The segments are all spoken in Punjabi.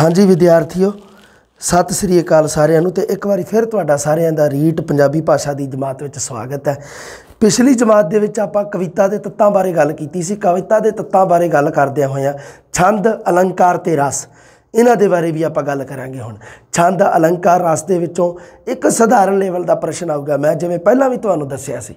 ਹਾਂਜੀ ਵਿਦਿਆਰਥੀਓ, ਸਤਿ ਸ੍ਰੀ ਅਕਾਲ ਸਾਰਿਆਂ ਨੂੰ ਤੇ ਇੱਕ ਵਾਰੀ ਫਿਰ ਤੁਹਾਡਾ ਸਾਰਿਆਂ ਦਾ ਰੀਟ ਪੰਜਾਬੀ ਭਾਸ਼ਾ ਦੀ ਜਮਾਤ ਵਿੱਚ ਸਵਾਗਤ ਹੈ। ਪਿਛਲੀ ਜਮਾਤ ਦੇ ਵਿੱਚ ਆਪਾਂ ਕਵਿਤਾ ਦੇ ਤੱਤਾਂ ਬਾਰੇ ਗੱਲ ਕੀਤੀ ਸੀ। ਕਵਿਤਾ ਦੇ ਤੱਤਾਂ ਬਾਰੇ ਗੱਲ ਕਰਦਿਆਂ ਹੋਇਆਂ ਛੰਦ, ਅਲੰਕਾਰ ਤੇ ਰਸ, ਇਹਨਾਂ ਦੇ ਬਾਰੇ ਵੀ ਆਪਾਂ ਗੱਲ ਕਰਾਂਗੇ ਹੁਣ। ਛੰਦ, ਅਲੰਕਾਰ, ਰਸ ਦੇ ਵਿੱਚੋਂ ਇੱਕ ਸਧਾਰਨ ਲੈਵਲ ਦਾ ਪ੍ਰਸ਼ਨ ਆਊਗਾ। ਮੈਂ ਜਿਵੇਂ ਪਹਿਲਾਂ ਵੀ ਤੁਹਾਨੂੰ ਦੱਸਿਆ ਸੀ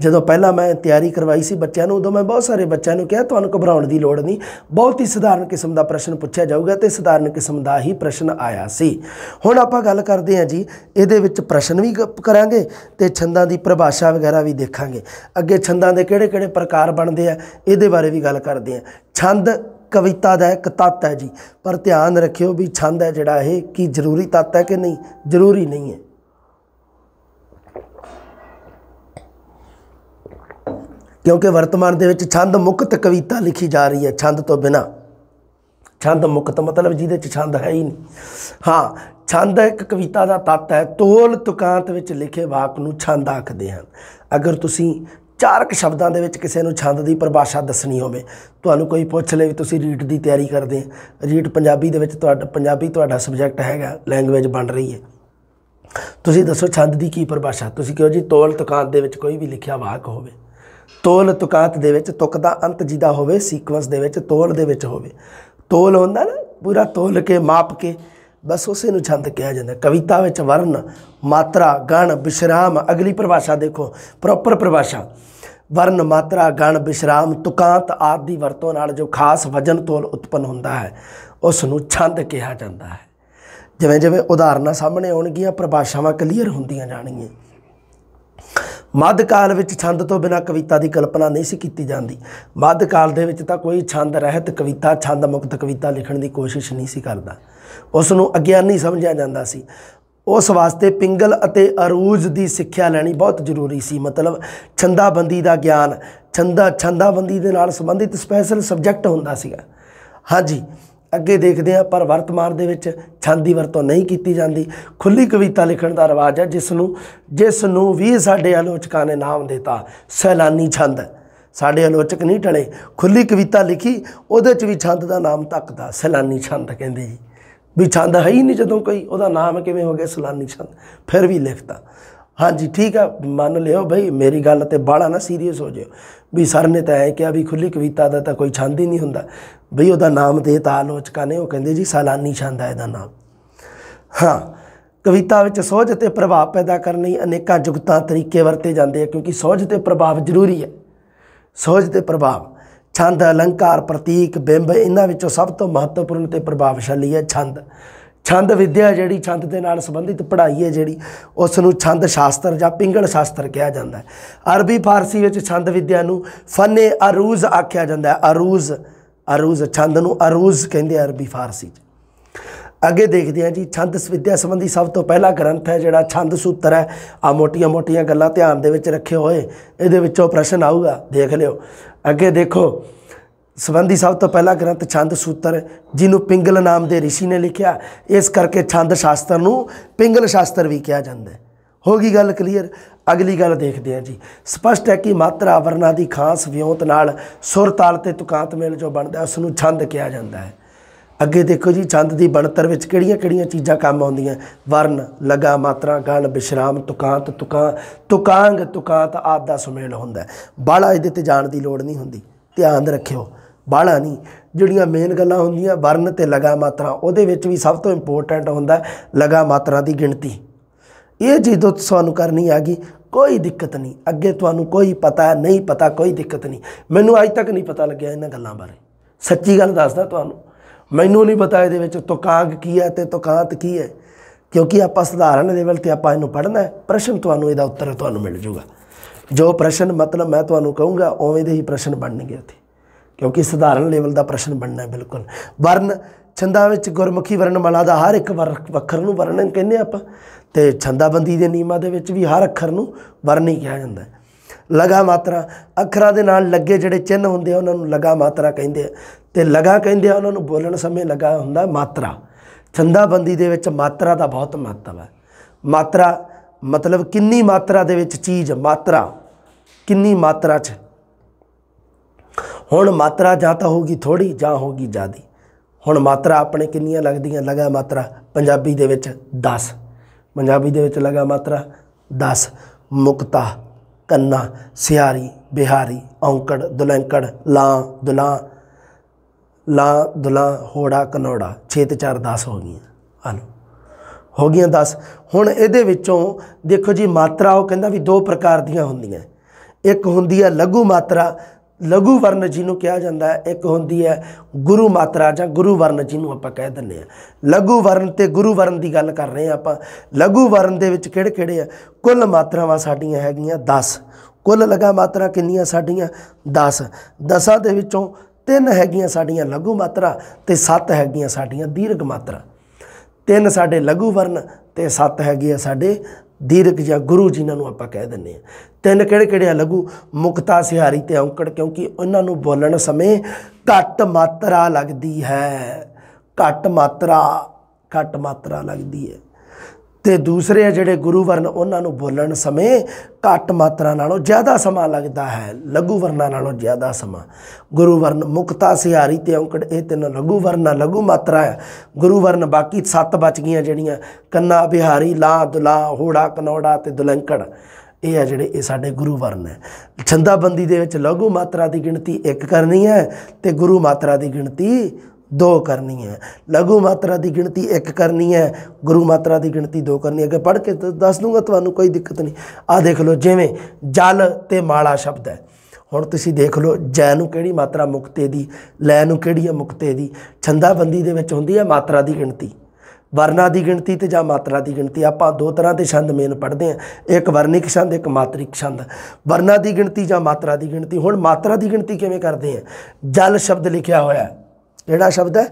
ਜਦੋਂ ਪਹਿਲਾਂ ਮੈਂ ਤਿਆਰੀ ਕਰਵਾਈ ਸੀ ਬੱਚਿਆਂ ਨੂੰ, ਉਦੋਂ ਮੈਂ ਬਹੁਤ ਸਾਰੇ ਬੱਚਿਆਂ ਨੂੰ ਕਿਹਾ, ਤੁਹਾਨੂੰ ਘਬਰਾਉਣ ਦੀ ਲੋੜ ਨਹੀਂ। ਬਹੁਤ ਹੀ ਸਧਾਰਨ ਕਿਸਮ ਦਾ ਪ੍ਰਸ਼ਨ ਪੁੱਛਿਆ ਜਾਊਗਾ ਤੇ ਸਧਾਰਨ ਕਿਸਮ ਦਾ ਹੀ ਪ੍ਰਸ਼ਨ ਆਇਆ ਸੀ। ਹੁਣ ਆਪਾਂ ਗੱਲ ਕਰਦੇ ਹਾਂ ਜੀ, ਇਹਦੇ ਵਿੱਚ ਪ੍ਰਸ਼ਨ ਵੀ ਕਰਾਂਗੇ ਤੇ ਛੰਦਾਂ ਦੀ ਪਰਿਭਾਸ਼ਾ ਵਗੈਰਾ ਵੀ ਦੇਖਾਂਗੇ। ਅੱਗੇ ਛੰਦਾਂ ਦੇ ਕਿਹੜੇ-ਕਿਹੜੇ ਪ੍ਰਕਾਰ ਬਣਦੇ ਆ, ਇਹਦੇ ਬਾਰੇ ਵੀ ਗੱਲ ਕਰਦੇ ਹਾਂ। ਛੰਦ ਕਵਿਤਾ ਦਾ ਇੱਕ ਤੱਤ ਹੈ ਜੀ, ਪਰ ਧਿਆਨ ਰੱਖਿਓ ਵੀ ਛੰਦ ਹੈ ਜਿਹੜਾ ਇਹ, ਕੀ ਜ਼ਰੂਰੀ ਤੱਤ ਹੈ ਕਿ ਨਹੀਂ? ਜ਼ਰੂਰੀ ਨਹੀਂ ਹੈ। ਕਿਉਂਕਿ ਵਰਤਮਾਨ ਦੇ ਵਿੱਚ ਛੰਦ ਮੁਕਤ ਕਵਿਤਾ ਲਿਖੀ ਜਾ ਰਹੀ ਹੈ, ਛੰਦ ਤੋਂ ਬਿਨਾ। ਛੰਦ ਮੁਕਤ ਮਤਲਬ ਜਿਹਦੇ ਚ ਛੰਦ ਹੈ ਹੀ ਨਹੀਂ। ਹਾਂ, ਛੰਦ ਇੱਕ ਕਵਿਤਾ ਦਾ ਤੱਤ ਹੈ। ਤੋਲ ਤੁਕਾਂਤ ਵਿੱਚ ਲਿਖੇ ਵਾਕ ਨੂੰ ਛੰਦ ਆਖਦੇ ਹਨ। ਅਗਰ ਤੁਸੀਂ ਚਾਰਕ ਸ਼ਬਦਾਂ ਦੇ ਵਿੱਚ ਕਿਸੇ ਨੂੰ ਛੰਦ ਦੀ ਪਰਿਭਾਸ਼ਾ ਦੱਸਣੀ ਹੋਵੇ, ਤੁਹਾਨੂੰ ਕੋਈ ਪੁੱਛ ਲੇ ਵੀ ਤੁਸੀਂ ਰੀਟ ਦੀ ਤਿਆਰੀ ਕਰਦੇ ਰੀਟ ਪੰਜਾਬੀ ਦੇ ਵਿੱਚ ਤੁਹਾਡਾ ਪੰਜਾਬੀ ਤੁਹਾਡਾ ਸਬਜੈਕਟ ਹੈਗਾ ਲੈਂਗੁਏਜ ਬਣ ਰਹੀ ਹੈ। ਤੁਸੀਂ ਦੱਸੋ ਛੰਦ ਦੀ ਕੀ ਪਰਿਭਾਸ਼ਾ? ਤੁਸੀਂ ਕਹੋ ਜੀ ਤੋਲ ਤੁਕਾਂਤ ਦੇ ਵਿੱਚ ਕੋਈ ਵੀ ਲਿਖਿਆ ਵਾਕ ਹੋਵੇ। ਤੋਲ ਤੁਕਾਂਤ ਦੇ ਵਿੱਚ ਤੁਕ ਦਾ ਅੰਤ ਜਿਹਦਾ ਹੋਵੇ ਸੀਕੁਐਂਸ ਦੇ ਵਿੱਚ ਤੋਲ ਦੇ ਵਿੱਚ ਹੋਵੇ। ਤੋਲ ਹੁੰਦਾ ਨਾ, ਪੂਰਾ ਤੋਲ ਕੇ, ਮਾਪ ਕੇ, ਬਸ ਉਸੇ ਨੂੰ ਛੰਦ ਕਿਹਾ ਜਾਂਦਾ। ਕਵਿਤਾ ਵਿੱਚ ਵਰਨ ਮਾਤਰਾ, ਗਣ ਵਿਸ਼ਰਾਮ ਅਗਲੀ ਪਰਿਭਾਸ਼ਾ ਦੇਖੋ ਪ੍ਰੋਪਰ ਪਰਿਭਾਸ਼ਾ। ਵਰਨ ਮਾਤਰਾ, ਗਣ ਵਿਸ਼ਰਾਮ ਤੁਕਾਂਤ ਆਦਿ ਦੀ ਵਰਤੋਂ ਨਾਲ ਜੋ ਖਾਸ ਵਜਨ ਤੋਲ ਉਤਪੰਨ ਹੁੰਦਾ ਹੈ, ਉਸ ਨੂੰ ਛੰਦ ਕਿਹਾ ਜਾਂਦਾ ਹੈ। ਜਿਵੇਂ ਜਿਵੇਂ ਉਦਾਹਰਨਾਂ ਸਾਹਮਣੇ ਆਉਣਗੀਆਂ, ਪਰਿਭਾਸ਼ਾਵਾਂ ਕਲੀਅਰ ਹੁੰਦੀਆਂ ਜਾਣਗੀਆਂ। ਮੱਧ ਕਾਲ ਵਿੱਚ ਛੰਦ ਤੋਂ ਬਿਨਾ ਕਵਿਤਾ ਦੀ ਕਲਪਨਾ ਨਹੀਂ ਸੀ ਕੀਤੀ ਜਾਂਦੀ। ਮੱਧ ਕਾਲ ਦੇ ਵਿੱਚ ਤਾਂ ਕੋਈ ਛੰਦ ਰਹਿਤ ਕਵਿਤਾ, ਛੰਦ ਮੁਕਤ ਕਵਿਤਾ ਲਿਖਣ ਦੀ ਕੋਸ਼ਿਸ਼ ਨਹੀਂ ਸੀ ਕਰਦਾ। ਉਸ ਨੂੰ ਅਗਿਆਨੀ ਸਮਝਿਆ ਜਾਂਦਾ ਸੀ। ਉਸ ਵਾਸਤੇ ਪਿੰਗਲ ਅਤੇ ਅਰੂਜ ਦੀ ਸਿੱਖਿਆ ਲੈਣੀ ਬਹੁਤ ਜ਼ਰੂਰੀ ਸੀ। ਮਤਲਬ ਛੰਦਾਬੰਦੀ ਦਾ ਗਿਆਨ, ਛੰਦਾ, ਛੰਦਾਬੰਦੀ ਦੇ ਨਾਲ ਸੰਬੰਧਿਤ ਸਪੈਸ਼ਲ ਸਬਜੈਕਟ ਹੁੰਦਾ ਸੀਗਾ। ਹਾਂਜੀ ਅੱਗੇ ਦੇਖਦੇ ਹਾਂ, ਪਰ ਵਰਤਮਾਨ ਦੇ ਵਿੱਚ ਛੰਦ ਦੀ ਵਰਤੋਂ ਨਹੀਂ ਕੀਤੀ ਜਾਂਦੀ। ਖੁੱਲੀ ਕਵਿਤਾ ਲਿਖਣ ਦਾ ਰਿਵਾਜ ਹੈ ਜਿਸ ਨੂੰ ਜਿਸ ਨੂੰ ਵੀ ਸਾਡੇ ਆਲੋਚਕਾਂ ਨੇ ਨਾਮ ਦਿੱਤਾ, ਸੈਲਾਨੀ ਛੰਦ। ਸਾਡੇ ਆਲੋਚਕ ਨਹੀਂ ਟਲੇ। ਖੁੱਲੀ ਕਵਿਤਾ ਲਿਖੀ, ਉਹਦੇ 'ਚ ਵੀ ਛੰਦ ਦਾ ਨਾਮ ਤੱਕਦਾ ਸੈਲਾਨੀ ਛੰਦ ਕਹਿੰਦੇ ਜੀ। ਵੀ ਛੰਦ ਹੈ ਹੀ ਨਹੀਂ ਜਦੋਂ ਕੋਈ, ਉਹਦਾ ਨਾਮ ਕਿਵੇਂ ਹੋ ਗਿਆ, ਸੈਲਾਨੀ ਛੰਦ। ਫਿਰ ਵੀ ਲਿਖਤਾ। ਹਾਂਜੀ, ਠੀਕ ਆ, ਮੰਨ ਲਿਓ ਭਾਈ ਮੇਰੀ ਗੱਲ ਤੇ ਬਾਹਲਾ ਨਾ ਸੀਰੀਅਸ ਹੋ ਜਿਓ। ਵੀ ਸਰ ਨੇ ਤਾਂ ਐ ਕਿਹਾ ਵੀ ਖੁੱਲੀ ਕਵਿਤਾ ਦਾ ਤਾਂ ਕੋਈ ਛੰਦ ਹੀ ਨਹੀਂ ਹੁੰਦਾ। ਬਈ ਉਹਦਾ ਨਾਮ ਦੇ ਤਾਂ ਆਲੋਚਕਾਂ ਨੇ, ਉਹ ਕਹਿੰਦੇ ਜੀ ਸਾਲਾਨੀ ਛੰਦ ਹੈ ਇਹਦਾ ਨਾਮ। ਹਾਂ, ਕਵਿਤਾ ਵਿੱਚ ਸੋਝ ਅਤੇ ਪ੍ਰਭਾਵ ਪੈਦਾ ਕਰਨ ਲਈ ਅਨੇਕਾਂ ਜੁਗਤਾਂ, ਤਰੀਕੇ ਵਰਤੇ ਜਾਂਦੇ ਆ, ਕਿਉਂਕਿ ਸੋਝ ਤੇ ਪ੍ਰਭਾਵ ਜ਼ਰੂਰੀ ਹੈ ਸੋਝ ਤੇ ਪ੍ਰਭਾਵ, ਛੰਦ, ਅਲੰਕਾਰ, ਪ੍ਰਤੀਕ, ਬਿੰਬ, ਇਹਨਾਂ ਵਿੱਚੋਂ ਸਭ ਤੋਂ ਮਹੱਤਵਪੂਰਨ ਤੇ ਪ੍ਰਭਾਵਸ਼ਾਲੀ ਹੈ ਛੰਦ। ਛੰਦ ਵਿਦਿਆ ਜਿਹੜੀ ਛੰਦ ਦੇ ਨਾਲ ਸੰਬੰਧਿਤ ਪੜ੍ਹਾਈ ਹੈ ਜਿਹੜੀ, ਉਸ ਨੂੰ ਛੰਦ ਸ਼ਾਸਤਰ ਜਾਂ ਪਿੰਗਲ ਸ਼ਾਸਤਰ ਕਿਹਾ ਜਾਂਦਾ ਹੈ। ਅਰਬੀ ਫਾਰਸੀ ਵਿੱਚ ਛੰਦ ਵਿਦਿਆ ਨੂੰ ਫਨੇ ਅਰੂਜ਼ ਆਖਿਆ ਜਾਂਦਾ ਹੈ। ਅਰੂਜ਼ ਅਰੂਜ਼ ਛੰਦ ਨੂੰ ਅਰੂਜ਼ ਕਹਿੰਦੇ ਅਰਬੀ ਫਾਰਸੀ 'ਚ। ਅੱਗੇ ਦੇਖਦੇ ਹਾਂ ਜੀ, ਛੰਦ ਵਿਦਿਆ ਸੰਬੰਧੀ ਸਭ ਤੋਂ ਪਹਿਲਾ ਗ੍ਰੰਥ ਹੈ ਜਿਹੜਾ ਛੰਦ ਸੂਤਰ ਹੈ। ਆ ਮੋਟੀਆਂ-ਮੋਟੀਆਂ ਗੱਲਾਂ ਧਿਆਨ ਦੇ ਵਿੱਚ ਰੱਖੇ ਹੋਏ, ਇਹਦੇ ਵਿੱਚੋਂ ਪ੍ਰਸ਼ਨ ਆਊਗਾ, ਦੇਖ ਲਿਓ। ਅੱਗੇ ਦੇਖੋ ਸੰਬੰਧੀ ਸਭ ਤੋਂ ਪਹਿਲਾ ਗ੍ਰੰਥ ਛੰਦ ਸੂਤਰ, ਜਿਹਨੂੰ ਪਿੰਗਲ ਨਾਮ ਦੇ ઋષਿ ਨੇ ਲਿਖਿਆ, ਇਸ ਕਰਕੇ ਛੰਦ ਸ਼ਾਸਤਰ ਨੂੰ ਪਿੰਗਲ ਸ਼ਾਸਤਰ ਵੀ ਕਿਹਾ ਜਾਂਦਾ ਹੈ। ਹੋ ਗਈ ਗੱਲ ਕਲੀਅਰ? ਅਗਲੀ ਗੱਲ ਦੇਖਦੇ ਹਾਂ ਜੀ। ਸਪਸ਼ਟ ਹੈ ਕਿ ਮਾਤਰਾ ਵਰਨਾ ਦੀ ਖਾਸ ਵਿਉਂਤ ਨਾਲ ਸੁਰ ਤਾਲ ਤੇ ਤੁਕਾਂਤ ਮੇਲ ਜੋ ਬਣਦਾ ਉਸ ਨੂੰ ਛੰਦ ਕਿਹਾ ਜਾਂਦਾ ਹੈ। ਅੱਗੇ ਦੇਖੋ ਜੀ, ਛੰਦ ਦੀ ਬਣਤਰ ਵਿੱਚ ਕਿਹੜੀਆਂ-ਕਿਹੜੀਆਂ ਚੀਜ਼ਾਂ ਕੰਮ ਆਉਂਦੀਆਂ? ਵਰਨ ਲਗਾ, ਮਾਤਰਾ, ਗਣ ਵਿਸ਼ਰਾਮ ਤੁਕਾਂਤ, ਤੁਕਾਂ, ਤੁਕਾਂਗ, ਤੁਕਾਂਤ ਆਦ ਦਾ ਸੁਮੇਲ ਹੁੰਦਾ ਹੈ। ਬਾਹਲਾ ਇਹਦੇ ਤੇ ਜਾਣ ਦੀ ਲੋੜ ਨਹੀਂ ਹੁੰਦੀ। ਧਿਆਨ ਰੱਖਿਓ। ਬਾਹਲਾ ਨਹੀਂ, ਜਿਹੜੀਆਂ ਮੇਨ ਗੱਲਾਂ ਹੁੰਦੀਆਂ ਵਰਨ ਤੇ ਲਗਾ ਮਾਤਰਾ, ਉਹਦੇ ਵਿੱਚ ਵੀ ਸਭ ਤੋਂ ਇੰਪੋਰਟੈਂਟ ਹੁੰਦਾ ਲਗਾ ਮਾਤਰਾ ਦੀ ਗਿਣਤੀ। ਇਹ ਜਦੋਂ ਤੁਹਾਨੂੰ ਕਰਨੀ ਆ ਗਈ, ਕੋਈ ਦਿੱਕਤ ਨਹੀਂ। ਅੱਗੇ ਤੁਹਾਨੂੰ ਕੋਈ ਪਤਾ ਨਹੀਂ ਪਤਾ, ਕੋਈ ਦਿੱਕਤ ਨਹੀਂ। ਮੈਨੂੰ ਅੱਜ ਤੱਕ ਨਹੀਂ ਪਤਾ ਲੱਗਿਆ ਇਹਨਾਂ ਗੱਲਾਂ ਬਾਰੇ। ਸੱਚੀ ਗੱਲ ਦੱਸਦਾ ਤੁਹਾਨੂੰ। ਮੈਨੂੰ ਨਹੀਂ ਪਤਾ ਇਹਦੇ ਵਿੱਚ ਤੁਕਾਂਗ ਕੀ ਹੈ ਤੇ ਤੁਕਾਂਤ ਕੀ ਹੈ। ਕਿਉਂਕਿ ਆਪਾਂ ਸਧਾਰਨ ਲੈਵਲ ਤੇ ਆਪਾਂ ਇਹਨੂੰ ਪੜ੍ਹਨਾ ਹੈ, ਪ੍ਰਸ਼ਨ ਤੁਹਾਨੂੰ ਇਹਦਾ ਉੱਤਰ ਤੁਹਾਨੂੰ ਮਿਲ ਜੂਗਾ। ਜੋ ਪ੍ਰਸ਼ਨ ਮਤਲਬ ਮੈਂ ਤੁਹਾਨੂੰ ਕਹੂੰਗਾ, ਉਵੇਂ ਦੇ ਹੀ ਪ੍ਰਸ਼ਨ ਬਣਨਗੇ ਉੱਥੇ। ਕਿਉਂਕਿ ਸਧਾਰਨ ਲੈਵਲ ਦਾ ਪ੍ਰਸ਼ਨ ਬਣਨਾ ਬਿਲਕੁਲ। ਵਰਨ ਛੰਦਾਂ ਵਿੱਚ ਗੁਰਮੁਖੀ ਵਰਣਮਾਲਾ ਦਾ ਹਰ ਇੱਕ ਵਰ- ਅੱਖਰ ਨੂੰ ਵਰਣਨ ਕਹਿੰਦੇ ਆਪਾਂ। ਤੇ ਛੰਦਾਬੰਦੀ ਦੇ ਨਿਯਮਾਂ ਦੇ ਵਿੱਚ ਵੀ ਹਰ ਅੱਖਰ ਨੂੰ ਵਰਨ ਹੀ ਕਿਹਾ ਜਾਂਦਾ ਹੈ। ਲਗਾ ਮਾਤਰਾ, ਅੱਖਰਾਂ ਦੇ ਨਾਲ ਲੱਗੇ ਜਿਹੜੇ ਚਿੰਨ੍ਹ ਹੁੰਦੇ ਆ, ਉਹਨਾਂ ਨੂੰ ਲਗਾ ਮਾਤਰਾ ਕਹਿੰਦੇ ਆ। ਤੇ ਲਗਾ ਕਹਿੰਦੇ ਆ, ਉਹਨਾਂ ਨੂੰ ਬੋਲਣ ਸਮੇਂ ਲਗਾ ਹੁੰਦਾ ਮਾਤਰਾ। ਛੰਦਾਬੰਦੀ ਦੇ ਵਿੱਚ ਮਾਤਰਾ ਦਾ ਬਹੁਤ ਮਹੱਤਵ ਹੈ। ਮਾਤਰਾ ਮਤਲਬ ਕਿੰਨੀ ਮਾਤਰਾ ਦੇ ਵਿੱਚ ਚੀਜ਼, ਮਾਤਰਾ। ਕਿੰਨੀ ਮਾਤਰਾ 'ਚ ਹੁਣ ਮਾਤਰਾ ਜਾਂ ਤਾਂ ਹੋਗੀ ਥੋੜੀ ਜਾਂ ਹੋਗੀ ਜ਼ਿਆਦੀ। ਹੁਣ ਮਾਤਰਾ ਆਪਣੇ ਕਿੰਨੀਆਂ ਲੱਗਦੀਆਂ? ਲਗਾ ਮਾਤਰਾ ਪੰਜਾਬੀ ਦੇ ਵਿੱਚ 10 ਪੰਜਾਬੀ ਦੇ ਵਿੱਚ ਲਗਾ ਮਾਤਰਾ 10 ਮੁਕਤਾ, ਕੰਨਾ, ਸਿਆਰੀ, ਬਿਹਾਰੀ, ਔਂਕੜ, ਦੁਲੰਕੜ, ਲਾਂ, ਦੁਲਾਂ ਲਾਂ, ਦੁਲਾਂ, ਹੋੜਾ, ਕਨੋੜਾ। 6 ਤੇ 4 10 ਹੋ ਗਈਆਂ। ਹਲੋ। ਹੋ ਗਈਆਂ 10 ਹੁਣ ਇਹਦੇ ਵਿੱਚੋਂ ਦੇਖੋ ਜੀ, ਮਾਤਰਾ ਉਹ ਕਹਿੰਦਾ ਵੀ ਦੋ ਪ੍ਰਕਾਰ ਦੀਆਂ ਹੁੰਦੀਆਂ। ਇੱਕ ਹੁੰਦੀ ਹੈ ਲਘੂ ਮਾਤਰਾ ਲਘੂ ਵਰਨ ਜਿਹਨੂੰ ਕਿਹਾ ਜਾਂਦਾ ਹੈ, ਇੱਕ ਹੁੰਦੀ ਹੈ ਗੁਰੂ ਮਾਤਰਾ ਜਾਂ ਗੁਰੂ ਵਰਨ ਜਿਹਨੂੰ ਆਪਾਂ ਕਹਿ ਦਿੰਦੇ ਆ ਲਘੂ ਵਰਨ ਤੇ ਗੁਰੂ ਵਰਨ ਦੀ ਗੱਲ ਕਰ ਰਹੇ ਆ ਆਪਾਂ। ਲਘੂ ਵਰਨ ਦੇ ਵਿੱਚ ਕਿਹੜੇ ਕਿਹੜੇ ਆ? ਕੁੱਲ ਮਾਤਰਾਵਾਂ ਸਾਡੀਆਂ ਹੈਗੀਆਂ 10 ਕੁੱਲ ਲਗਾ ਮਾਤਰਾ ਕਿੰਨੀਆਂ ਸਾਡੀਆਂ? 10 ਦਸਾਂ ਦੇ ਵਿੱਚੋਂ ਤਿੰਨ ਹੈਗੀਆਂ ਸਾਡੀਆਂ ਲਘੂ ਮਾਤਰਾ ਤੇ ਸੱਤ ਹੈਗੀਆਂ ਸਾਡੀਆਂ ਦੀਰਘ ਮਾਤਰਾ। ਤਿੰਨ ਸਾਡੇ ਲਘੂ ਵਰਨ ਤੇ ਸੱਤ ਹੈਗੇ ਆ ਸਾਡੇ ਦੀਰਘ ਜਾਂ ਗੁਰੂ ਜਿਨ੍ਹਾਂ ਨੂੰ ਆਪਾਂ ਕਹਿ ਦਿੰਨੇ ਆ ਤਿੰਨ ਕਿਹੜੇ ਕਿਹੜੇ ਆ ਲਗੂ ਮੁਕਤਾ ਸਿਹਾਰੀ ਤੇ ਔਂਕੜ, ਕਿਉਂਕਿ ਉਹਨਾਂ ਨੂੰ ਬੋਲਣ ਸਮੇਂ ਘੱਟ ਮਾਤਰਾ ਲੱਗਦੀ ਹੈ। ਘੱਟ ਮਾਤਰਾ ਘੱਟ ਮਾਤਰਾ ਲੱਗਦੀ ਹੈ। ਤੇ ਦੂਸਰੇ ਆ ਜਿਹੜੇ ਗੁਰੂ ਵਰਨ, ਉਹਨਾਂ ਨੂੰ ਬੋਲਣ ਸਮੇਂ ਘੱਟ ਮਾਤਰਾ ਨਾਲੋਂ ਜ਼ਿਆਦਾ ਸਮਾਂ ਲੱਗਦਾ ਹੈ, ਲਘੂ ਵਰਨਾਂ ਨਾਲੋਂ ਜ਼ਿਆਦਾ ਸਮਾਂ। ਗੁਰੂ ਵਰਨ ਮੁਕਤਾ ਸਿਹਾਰੀ ਤੇ ਔਂਕੜ, ਇਹ ਤਿੰਨ ਲਘੂ ਵਰਨਾ, ਲਘੂ ਮਾਤਰਾ ਹੈ ਗੁਰੂ ਵਰਨ ਬਾਕੀ ਸੱਤ ਬਚ ਗਈਆਂ ਜਿਹੜੀਆਂ, ਕੰਨਾ, ਬਿਹਾਰੀ, ਲਾ, ਦੁਲਾ, ਹੋੜਾ, ਕਨੌੜਾ ਤੇ ਦੁਲੰਕੜ। ਇਹ ਆ ਜਿਹੜੇ ਇਹ ਸਾਡੇ ਗੁਰੂ ਵਰਨ ਹੈ। ਛੰਦਾਬੰਦੀ ਦੇ ਵਿੱਚ ਲਘੂ ਮਾਤਰਾ ਦੀ ਗਿਣਤੀ ਇੱਕ ਕਰਨੀ ਹੈ ਤੇ ਗੁਰੂ ਮਾਤਰਾ ਦੀ ਗਿਣਤੀ ਦੋ ਕਰਨੀ ਹੈ। ਲਘੂ ਮਾਤਰਾ ਦੀ ਗਿਣਤੀ ਇੱਕ ਕਰਨੀ ਹੈ, ਗੁਰੂ ਮਾਤਰਾ ਦੀ ਗਿਣਤੀ ਦੋ ਕਰਨੀ ਹੈ। ਅਗੇ ਪੜ੍ਹ ਕੇ ਦੱਸ ਦੂੰਗਾ ਤੁਹਾਨੂੰ, ਕੋਈ ਦਿੱਕਤ ਨਹੀਂ। ਆ ਦੇਖ ਲਓ, ਜਿਵੇਂ ਜਲ ਤੇ ਮਾਲਾ ਸ਼ਬਦ ਹੈ। ਹੁਣ ਤੁਸੀਂ ਦੇਖ ਲਓ, ਜੈ ਨੂੰ ਕਿਹੜੀ ਮਾਤਰਾ ਮੁਕਤੇ ਦੀ, ਲੈ ਨੂੰ ਕਿਹੜੀ ਹੈ ਮੁਕਤੇ ਦੀ। ਛੰਦਾਬੰਦੀ ਦੇ ਵਿੱਚ ਹੁੰਦੀ ਹੈ ਮਾਤਰਾ ਦੀ ਗਿਣਤੀ। ਵਰਨਾ ਦੀ ਗਿਣਤੀ ਤੇ ਜਾਂ ਮਾਤਰਾ ਦੀ ਗਿਣਤੀ। ਆਪਾਂ ਦੋ ਤਰ੍ਹਾਂ ਦੇ ਛੰਦ ਮੇਨ ਪੜ੍ਹਦੇ ਆ ਇੱਕ ਵਰਨਿਕ ਛੰਦ, ਇੱਕ ਮਾਤਰਿਕ ਛੰਦ। ਵਰਨਾ ਦੀ ਗਿਣਤੀ ਜਾਂ ਮਾਤਰਾ ਦੀ ਗਿਣਤੀ। ਹੁਣ ਮਾਤਰਾ ਦੀ ਗਿਣਤੀ ਕਿਵੇਂ ਕਰਦੇ ਆ ਜਲ ਸ਼ਬਦ ਲਿਖਿਆ ਹੋਇਆ ਹੈ। ਕਿਹੜਾ ਸ਼ਬਦ ਹੈ,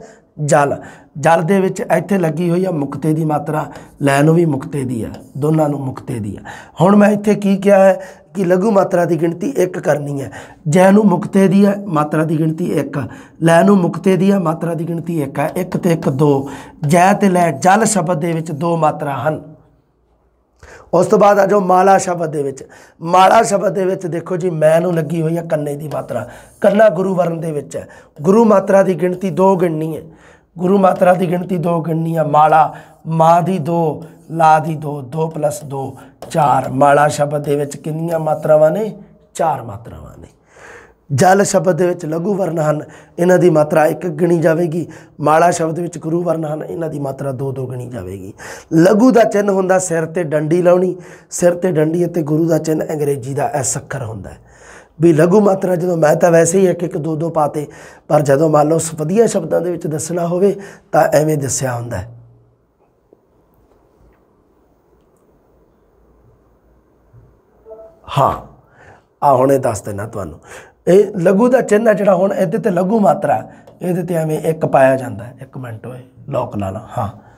ਜਲ। ਜਲ ਦੇ ਵਿੱਚ ਇੱਥੇ ਲੱਗੀ ਹੋਈ ਆ ਮੁਕਤੇ ਦੀ ਮਾਤਰਾ, ਲੈ ਨੂੰ ਵੀ ਮੁਕਤੇ ਦੀ ਹੈ ਦੋਨਾਂ ਨੂੰ ਮੁਕਤੇ ਦੀ ਹੈ ਹੁਣ ਮੈਂ ਇੱਥੇ ਕੀ ਕਿਹਾ ਹੈ ਕਿ ਲਘੂ ਮਾਤਰਾ ਦੀ ਗਿਣਤੀ ਇੱਕ ਕਰਨੀ ਹੈ। ਜੈ ਨੂੰ ਮੁਕਤੇ ਦੀ ਹੈ, ਮਾਤਰਾ ਦੀ ਗਿਣਤੀ ਇੱਕ। ਲੈ ਨੂੰ ਮੁਕਤੇ ਦੀ ਹੈ, ਮਾਤਰਾ ਦੀ ਗਿਣਤੀ ਇੱਕ ਹੈ। ਇੱਕ ਤੇ ਇੱਕ ਦੋ। ਜੈ ਤੇ ਲੈ ਜਲ ਸ਼ਬਦ ਦੇ ਵਿੱਚ ਦੋ ਮਾਤਰਾ ਹਨ। ਉਸ ਤੋਂ ਬਾਅਦ ਆ ਜਾਓ ਮਾਲਾ ਸ਼ਬਦ ਦੇ ਵਿੱਚ। ਮਾਲਾ ਸ਼ਬਦ ਦੇ ਵਿੱਚ ਦੇਖੋ ਜੀ, ਮੈਂ ਨੂੰ ਲੱਗੀ ਹੋਈ ਹੈ ਕੰਨੇ ਦੀ ਮਾਤਰਾ। ਕੰਨਾ ਗੁਰੂ ਵਰਨ ਦੇ ਵਿੱਚ ਹੈ। ਗੁਰੂ ਮਾਤਰਾ ਦੀ ਗਿਣਤੀ ਦੋ ਗਿਣਨੀ ਹੈ। ਗੁਰੂ ਮਾਤਰਾ ਦੀ ਗਿਣਤੀ ਦੋ ਗਿਣਨੀ ਹੈ ਮਾਲਾ, ਮਾਂ ਦੀ ਦੋ, ਲਾ ਦੀ ਦੋ 2 2 4 ਮਾਲਾ ਸ਼ਬਦ ਦੇ ਵਿੱਚ ਕਿੰਨੀਆਂ ਮਾਤਰਾਵਾਂ ਨੇ? ਚਾਰ ਮਾਤਰਾਵਾਂ ਨੇ। ਜਲ ਸ਼ਬਦ ਦੇ ਵਿੱਚ ਲਘੂ ਵਰਨ ਹਨ, ਇਹਨਾਂ ਦੀ ਮਾਤਰਾ ਇੱਕ ਗਿਣੀ ਜਾਵੇਗੀ। ਮਾਲਾ ਸ਼ਬਦ ਵਿੱਚ ਗੁਰੂ ਵਰਨ ਹਨ, ਇਹਨਾਂ ਦੀ ਮਾਤਰਾ ਦੋ ਦੋ ਗਿਣੀ ਜਾਵੇਗੀ। ਲਘੂ ਦਾ ਚਿੰਨ ਹੁੰਦਾ ਸਿਰ ਤੇ ਡੰਡੀ ਲਾਉਣੀ, ਸਿਰ ਤੇ ਡੰਡੀ ਅਤੇ ਗੁਰੂ ਦਾ ਚਿੰਨ ਅੰਗਰੇਜ਼ੀ ਦਾ ਐਸ ਅੱਖਰ ਹੁੰਦਾ ਹੈ। ਵੀ ਲਘੂ ਮਾਤਰਾ ਜਦੋਂ ਮੈਂ ਤਾਂ ਵੈਸੇ ਹੀ ਇੱਕ ਇੱਕ ਦੋ ਦੋ ਪਾਤੇ, ਪਰ ਜਦੋਂ ਮੰਨ ਲਓ ਵਧੀਆ ਸ਼ਬਦਾਂ ਦੇ ਵਿੱਚ ਦੱਸਣਾ ਹੋਵੇ, ਤਾਂ ਐਵੇਂ ਦੱਸਿਆ ਹੁੰਦਾ ਹੈ। ਹਾਂ ਆ ਹੁਣੇ ਦੱਸ ਦੇਣਾ ਤੁਹਾਨੂੰ। ਇਹ ਲਘੂ ਦਾ ਚਿੰਨ੍ਹ ਹੈ ਜਿਹੜਾ ਹੁਣ ਇਹਦੇ ਤੇ ਲਘੂ ਮਾਤਰਾ ਇਹਦੇ ਤੇ ਐਵੇਂ ਇੱਕ ਪਾਇਆ ਜਾਂਦਾ ਹੈ। ਇੱਕ ਮਿੰਟ ਓਏ ਲੋਕ ਲਾ ਲਾ। ਹਾਂ।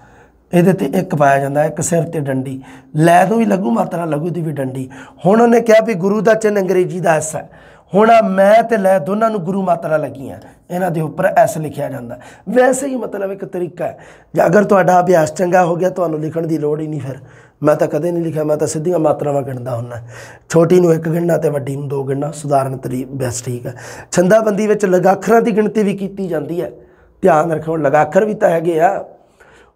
ਇਹਦੇ ਤੇ ਇੱਕ ਪਾਇਆ ਜਾਂਦਾ ਇੱਕ ਸਿਰ ਤੇ ਡੰਡੀ। ਲੈ ਤੋਂ ਵੀ ਲਘੂ ਮਾਤਰਾ, ਲਘੂ ਦੀ ਵੀ ਡੰਡੀ। ਹੁਣ ਉਹਨੇ ਕਿਹਾ ਵੀ ਗੁਰੂ ਦਾ ਚਿੰਨ੍ਹ ਅੰਗਰੇਜ਼ੀ ਦਾ ਹਿੱਸਾ ਹੈ। ਹੁਣ ਆਹ ਮੈਂ ਤੇ ਲੈ ਦੋਨਾਂ ਨੂੰ ਗੁਰੂ ਮਾਤਰਾ ਲੱਗੀਆਂ। ਇਹਨਾਂ ਦੇ ਉੱਪਰ ਐਸ ਲਿਖਿਆ ਜਾਂਦਾ। ਵੈਸੇ ਹੀ ਮਤਲਬ ਇੱਕ ਤਰੀਕਾ ਹੈ। ਜੇ ਅਗਰ ਤੁਹਾਡਾ ਅਭਿਆਸ ਚੰਗਾ ਹੋ ਗਿਆ, ਤੁਹਾਨੂੰ ਲਿਖਣ ਦੀ ਲੋੜ ਹੀ ਨਹੀਂ ਫਿਰ। ਮੈਂ ਤਾਂ ਕਦੇ ਨਹੀਂ ਲਿਖਿਆ, ਮੈਂ ਤਾਂ ਸਿੱਧੀਆਂ ਮਾਤਰਾਵਾਂ ਗਿਣਦਾ ਹੁੰਦਾ। ਛੋਟੀ ਨੂੰ ਇੱਕ ਗਿਣਨਾ ਤੇ ਵੱਡੀ ਨੂੰ ਦੋ ਗਿਣਨਾ, ਸੁਧਾਰਨ ਤਰੀ, ਬੈਸ ਠੀਕ ਹੈ। ਛੰਦਾਬੰਦੀ ਵਿੱਚ ਲਗਾਖਰਾਂ ਦੀ ਗਿਣਤੀ ਵੀ ਕੀਤੀ ਜਾਂਦੀ ਹੈ। ਧਿਆਨ ਰੱਖੋ ਲਗਾਖਰ ਵੀ ਤਾਂ ਹੈਗੇ ਆ।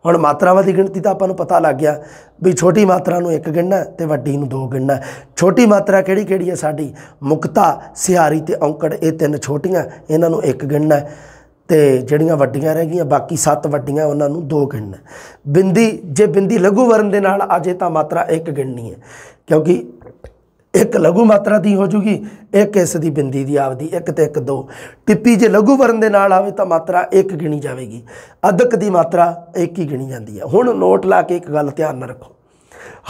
ਹੁਣ ਮਾਤਰਾਵਾਂ ਦੀ ਗਿਣਤੀ ਤਾਂ ਆਪਾਂ ਨੂੰ ਪਤਾ ਲੱਗ ਗਿਆ ਵੀ ਛੋਟੀ ਮਾਤਰਾ ਨੂੰ ਇੱਕ ਗਿਣਨਾ ਤੇ ਵੱਡੀ ਨੂੰ ਦੋ ਗਿਣਨਾ ਛੋਟੀ ਮਾਤਰਾ ਕਿਹੜੀ ਕਿਹੜੀ ਹੈ ਸਾਡੀ? ਮੁਕਤਾ, ਸਿਹਾਰੀ ਤੇ ਔਂਕੜ, ਇਹ ਤਿੰਨ ਛੋਟੀਆਂ, ਇਹਨਾਂ ਨੂੰ ਇੱਕ ਗਿਣਨਾ ਤੇ ਜਿਹੜੀਆਂ ਵੱਡੀਆਂ ਰਹਿ ਗਈਆਂ, ਬਾਕੀ ਸੱਤ ਵੱਡੀਆਂ ਉਹਨਾਂ ਨੂੰ ਦੋ ਗਿਣਨਾ ਬਿੰਦੀ, ਜੇ ਬਿੰਦੀ ਲਘੂ ਵਰਨ ਦੇ ਨਾਲ ਅਜੇ ਤਾਂ ਮਾਤਰਾ ਇੱਕ ਗਿਣਨੀ ਹੈ। ਕਿਉਂਕਿ ਇੱਕ ਲਘੂ ਮਾਤਰਾ ਦੀ ਹੋ ਜੂਗੀ, ਇੱਕ ਇਸ ਦੀ ਬਿੰਦੀ ਦੀ ਆਪਦੀ, ਇੱਕ ਤੇ ਇੱਕ ਦੋ। ਟਿੱਪੀ ਜੇ ਲਘੂ ਵਰਨ ਦੇ ਨਾਲ ਆਵੇ ਤਾਂ ਮਾਤਰਾ ਇੱਕ ਗਿਣੀ ਜਾਵੇਗੀ। ਅਧਕ ਦੀ ਮਾਤਰਾ ਇੱਕ ਹੀ ਗਿਣੀ ਜਾਂਦੀ ਹੈ ਹੁਣ ਨੋਟ ਲਾ ਕੇ ਇੱਕ ਗੱਲ ਧਿਆਨ ਨਾਲ ਰੱਖੋ।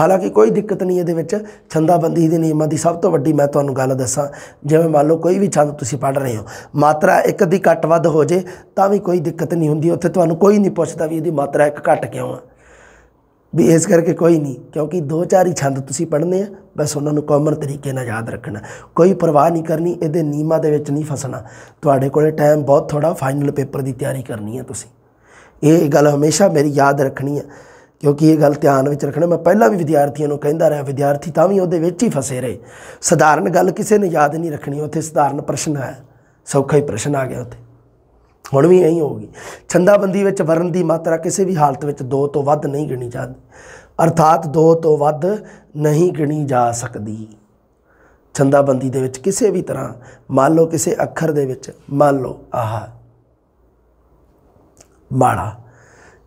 ਹਾਲਾਂਕਿ ਕੋਈ ਦਿੱਕਤ ਨਹੀਂ ਇਹਦੇ ਵਿੱਚ। ਛੰਦਾਬੰਦੀ ਦੇ ਨਿਯਮਾਂ ਦੀ ਸਭ ਤੋਂ ਵੱਡੀ ਮੈਂ ਤੁਹਾਨੂੰ ਗੱਲ ਦੱਸਾਂ। ਜਿਵੇਂ ਮੰਨ ਲਓ ਕੋਈ ਵੀ ਛੰਦ ਤੁਸੀਂ ਪੜ੍ਹ ਰਹੇ ਹੋ। ਮਾਤਰਾ ਇੱਕ ਦੀ ਘੱਟ ਵੱਧ ਹੋ ਜੇ ਤਾਂ ਵੀ ਕੋਈ ਦਿੱਕਤ ਨਹੀਂ ਹੁੰਦੀ। ਉੱਥੇ ਤੁਹਾਨੂੰ ਕੋਈ ਨਹੀਂ ਪੁੱਛਦਾ ਵੀ ਇਹਦੀ ਮਾਤਰਾ ਇੱਕ ਘੱਟ ਕਿਉਂ ਆ। ਵੀ ਇਸ ਕਰਕੇ ਕੋਈ ਨਹੀਂ, ਕਿਉਂਕਿ ਦੋ ਚਾਰ ਹੀ ਛੰਦ ਤੁਸੀਂ ਪੜ੍ਹਨੇ ਆ, ਬਸ ਉਹਨਾਂ ਨੂੰ ਕਾਮਨ ਤਰੀਕੇ ਨਾਲ ਯਾਦ ਰੱਖਣਾ। ਕੋਈ ਪਰਵਾਹ ਨਹੀਂ ਕਰਨੀ, ਇਹਦੇ ਨਿਯਮਾਂ ਦੇ ਵਿੱਚ ਨਹੀਂ ਫਸਣਾ। ਤੁਹਾਡੇ ਕੋਲੇ ਟਾਈਮ ਬਹੁਤ ਥੋੜਾ ਫਾਈਨਲ ਪੇਪਰ ਦੀ ਤਿਆਰੀ ਕਰਨੀ ਹੈ ਤੁਸੀਂ। ਇਹ ਗੱਲ ਹਮੇਸ਼ਾ ਮੇਰੀ ਯਾਦ ਰੱਖਣੀ ਹੈ ਕਿਉਂਕਿ ਇਹ ਗੱਲ ਧਿਆਨ ਵਿੱਚ ਰੱਖਣਾ। ਮੈਂ ਪਹਿਲਾਂ ਵੀ ਵਿਦਿਆਰਥੀਆਂ ਨੂੰ ਕਹਿੰਦਾ ਰਿਹਾ, ਵਿਦਿਆਰਥੀ ਤਾਂ ਵੀ ਉਹਦੇ ਵਿੱਚ ਹੀ ਫਸੇ ਰਹੇ। ਸਧਾਰਨ ਗੱਲ ਕਿਸੇ ਨੇ ਯਾਦ ਨਹੀਂ ਰੱਖਣੀ, ਉੱਥੇ ਸਧਾਰਨ ਪ੍ਰਸ਼ਨ ਹੈ। ਸੌਖਾ ਹੀ ਪ੍ਰਸ਼ਨ ਆ ਗਿਆ ਉੱਥੇ। ਹੁਣ ਵੀ ਐਂ ਹੋਊਗੀ। ਛੰਦਾਬੰਦੀ ਵਿੱਚ ਵਰਨ ਦੀ ਮਾਤਰਾ ਕਿਸੇ ਵੀ ਹਾਲਤ ਵਿੱਚ ਦੋ ਤੋਂ ਵੱਧ ਨਹੀਂ ਗਿਣੀ ਜਾਂਦੀ। ਅਰਥਾਤ ਦੋ ਤੋਂ ਵੱਧ ਨਹੀਂ ਗਿਣੀ ਜਾ ਸਕਦੀ। ਛੰਦਾਬੰਦੀ ਦੇ ਵਿੱਚ ਕਿਸੇ ਵੀ ਤਰ੍ਹਾਂ, ਮੰਨ ਲਓ ਕਿਸੇ ਅੱਖਰ ਦੇ ਵਿੱਚ, ਮੰਨ ਲਓ ਆਹ ਮਾੜਾ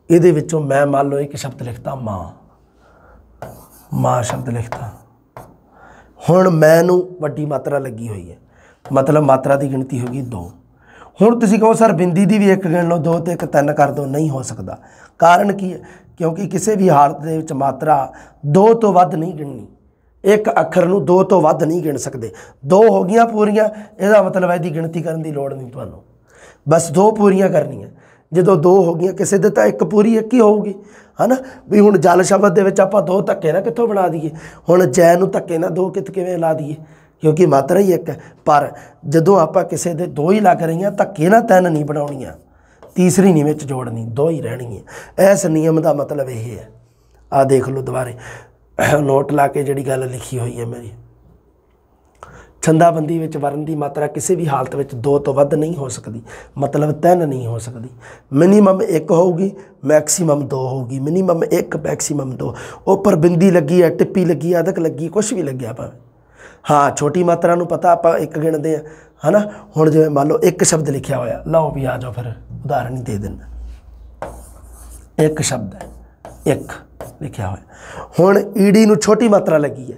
ਇਹਦੇ ਵਿੱਚੋਂ ਮੈਂ ਮੰਨ ਲਓ ਇੱਕ ਸ਼ਬਦ ਲਿਖਤਾ, ਮਾਂ। ਮਾਂ ਸ਼ਬਦ ਲਿਖਤਾ। ਹੁਣ ਮੈਂ ਨੂੰ ਵੱਡੀ ਮਾਤਰਾ ਲੱਗੀ ਹੋਈ ਹੈ। ਮਤਲਬ ਮਾਤਰਾ ਦੀ ਗਿਣਤੀ ਹੋ ਗਈ 2 ਹੁਣ ਤੁਸੀਂ ਕਹੋ ਸਰ ਬਿੰਦੀ ਦੀ ਵੀ ਇੱਕ ਗਿਣ ਲਓ, ਦੋ ਤੇ ਇੱਕ ਤਿੰਨ ਕਰ ਦਿਓ, ਨਹੀਂ ਹੋ ਸਕਦਾ। ਕਾਰਨ ਕੀ ਹੈ? ਕਿਉਂਕਿ ਕਿਸੇ ਵੀ ਹਾਲਤ ਦੇ ਵਿੱਚ ਮਾਤਰਾ ਦੋ ਤੋਂ ਵੱਧ ਨਹੀਂ ਗਿਣਨੀ। ਇੱਕ ਅੱਖਰ ਨੂੰ ਦੋ ਤੋਂ ਵੱਧ ਨਹੀਂ ਗਿਣ ਸਕਦੇ। ਦੋ ਹੋ ਗਈਆਂ ਪੂਰੀਆਂ, ਇਹਦਾ ਮਤਲਬ ਹੈ ਇਹਦੀ ਗਿਣਤੀ ਕਰਨ ਦੀ ਲੋੜ ਨਹੀਂ ਤੁਹਾਨੂੰ। ਬਸ ਦੋ ਪੂਰੀਆਂ ਕਰਨੀਆਂ। ਜਦੋਂ ਦੋ ਹੋ ਗਈਆਂ, ਕਿਸੇ ਦੇ ਤਾਂ ਇੱਕ ਪੂਰੀ ਇੱਕ ਹੀ ਹੋਊਗੀ। ਹਨਾ? ਵੀ ਹੁਣ ਜਲ ਸ਼ਬਦ ਦੇ ਵਿੱਚ ਆਪਾਂ ਦੋ ਧੱਕੇ ਨਾ ਕਿੱਥੋਂ ਬਣਾ ਦਈਏ? ਹੁਣ ਜੈ ਨੂੰ ਧੱਕੇ ਨਾ ਦੋ ਕਿਤ ਕਿਵੇਂ ਲਾ ਦਈਏ? ਕਿਉਂਕਿ ਮਾਤਰਾ ਹੀ ਇੱਕ ਹੈ। ਪਰ ਜਦੋਂ ਆਪਾਂ ਕਿਸੇ ਦੇ ਦੋ ਹੀ ਲੱਗ ਰਹੀਆਂ, ਧੱਕੇ ਨਾ ਤਿੰਨ ਨਹੀਂ ਬਣਾਉਣੀਆਂ। ਤੀਸਰੀ ਨਹੀਂ ਵਿੱਚ ਜੋੜਨੀ, ਦੋ ਹੀ ਰਹਿਣਗੀਆਂ। ਇਸ ਨਿਯਮ ਦਾ ਮਤਲਬ ਇਹ ਹੈ। ਆ ਦੇਖ ਲਓ ਦੁਬਾਰੇ। ਨੋਟ ਲਾ ਕੇ ਜਿਹੜੀ ਗੱਲ ਲਿਖੀ ਹੋਈ ਹੈ ਮੇਰੀ। ਛੰਦਾਬੰਦੀ ਵਿੱਚ ਵਰਨ ਦੀ ਮਾਤਰਾ ਕਿਸੇ ਵੀ ਹਾਲਤ ਵਿੱਚ ਦੋ ਤੋਂ ਵੱਧ ਨਹੀਂ ਹੋ ਸਕਦੀ। ਮਤਲਬ 3 ਨਹੀਂ ਹੋ ਸਕਦੀ। ਮਿਨੀਮਮ 1 ਹੋਊਗੀ, ਮੈਕਸਿਮਮ 2 ਹੋਊਗੀ। ਮਿਨੀਮਮ 1 ਮੈਕਸਿਮਮ 2 ਉੱਪਰ ਬਿੰਦੀ ਲੱਗੀ ਹੈ, ਟਿੱਪੀ ਲੱਗੀ ਹੈ, ਅਦਕ ਲੱਗੀ ਕੁਝ ਵੀ ਲੱਗਿਆ ਭਾਵੇਂ। ਹਾਂ, ਛੋਟੀ ਮਾਤਰਾ ਨੂੰ ਪਤਾ ਆਪਾਂ ਇੱਕ ਗਿਣਦੇ ਆ ਹਨਾ? ਹੁਣ ਜਿਵੇਂ ਮੰਨ ਲਓ ਇੱਕ ਸ਼ਬਦ ਲਿਖਿਆ ਹੋਇਆ, ਲਓ ਵੀ ਆ ਜਾਓ ਫਿਰ, ਉਦਾਹਰਨ ਹੀ ਦੇ ਦਿੰਦਾ। ਇੱਕ ਸ਼ਬਦ ਹੈ, ਇੱਕ ਲਿਖਿਆ ਹੋਇਆ। ਹੁਣ ਈਡੀ ਨੂੰ ਛੋਟੀ ਮਾਤਰਾ ਲੱਗੀ ਹੈ।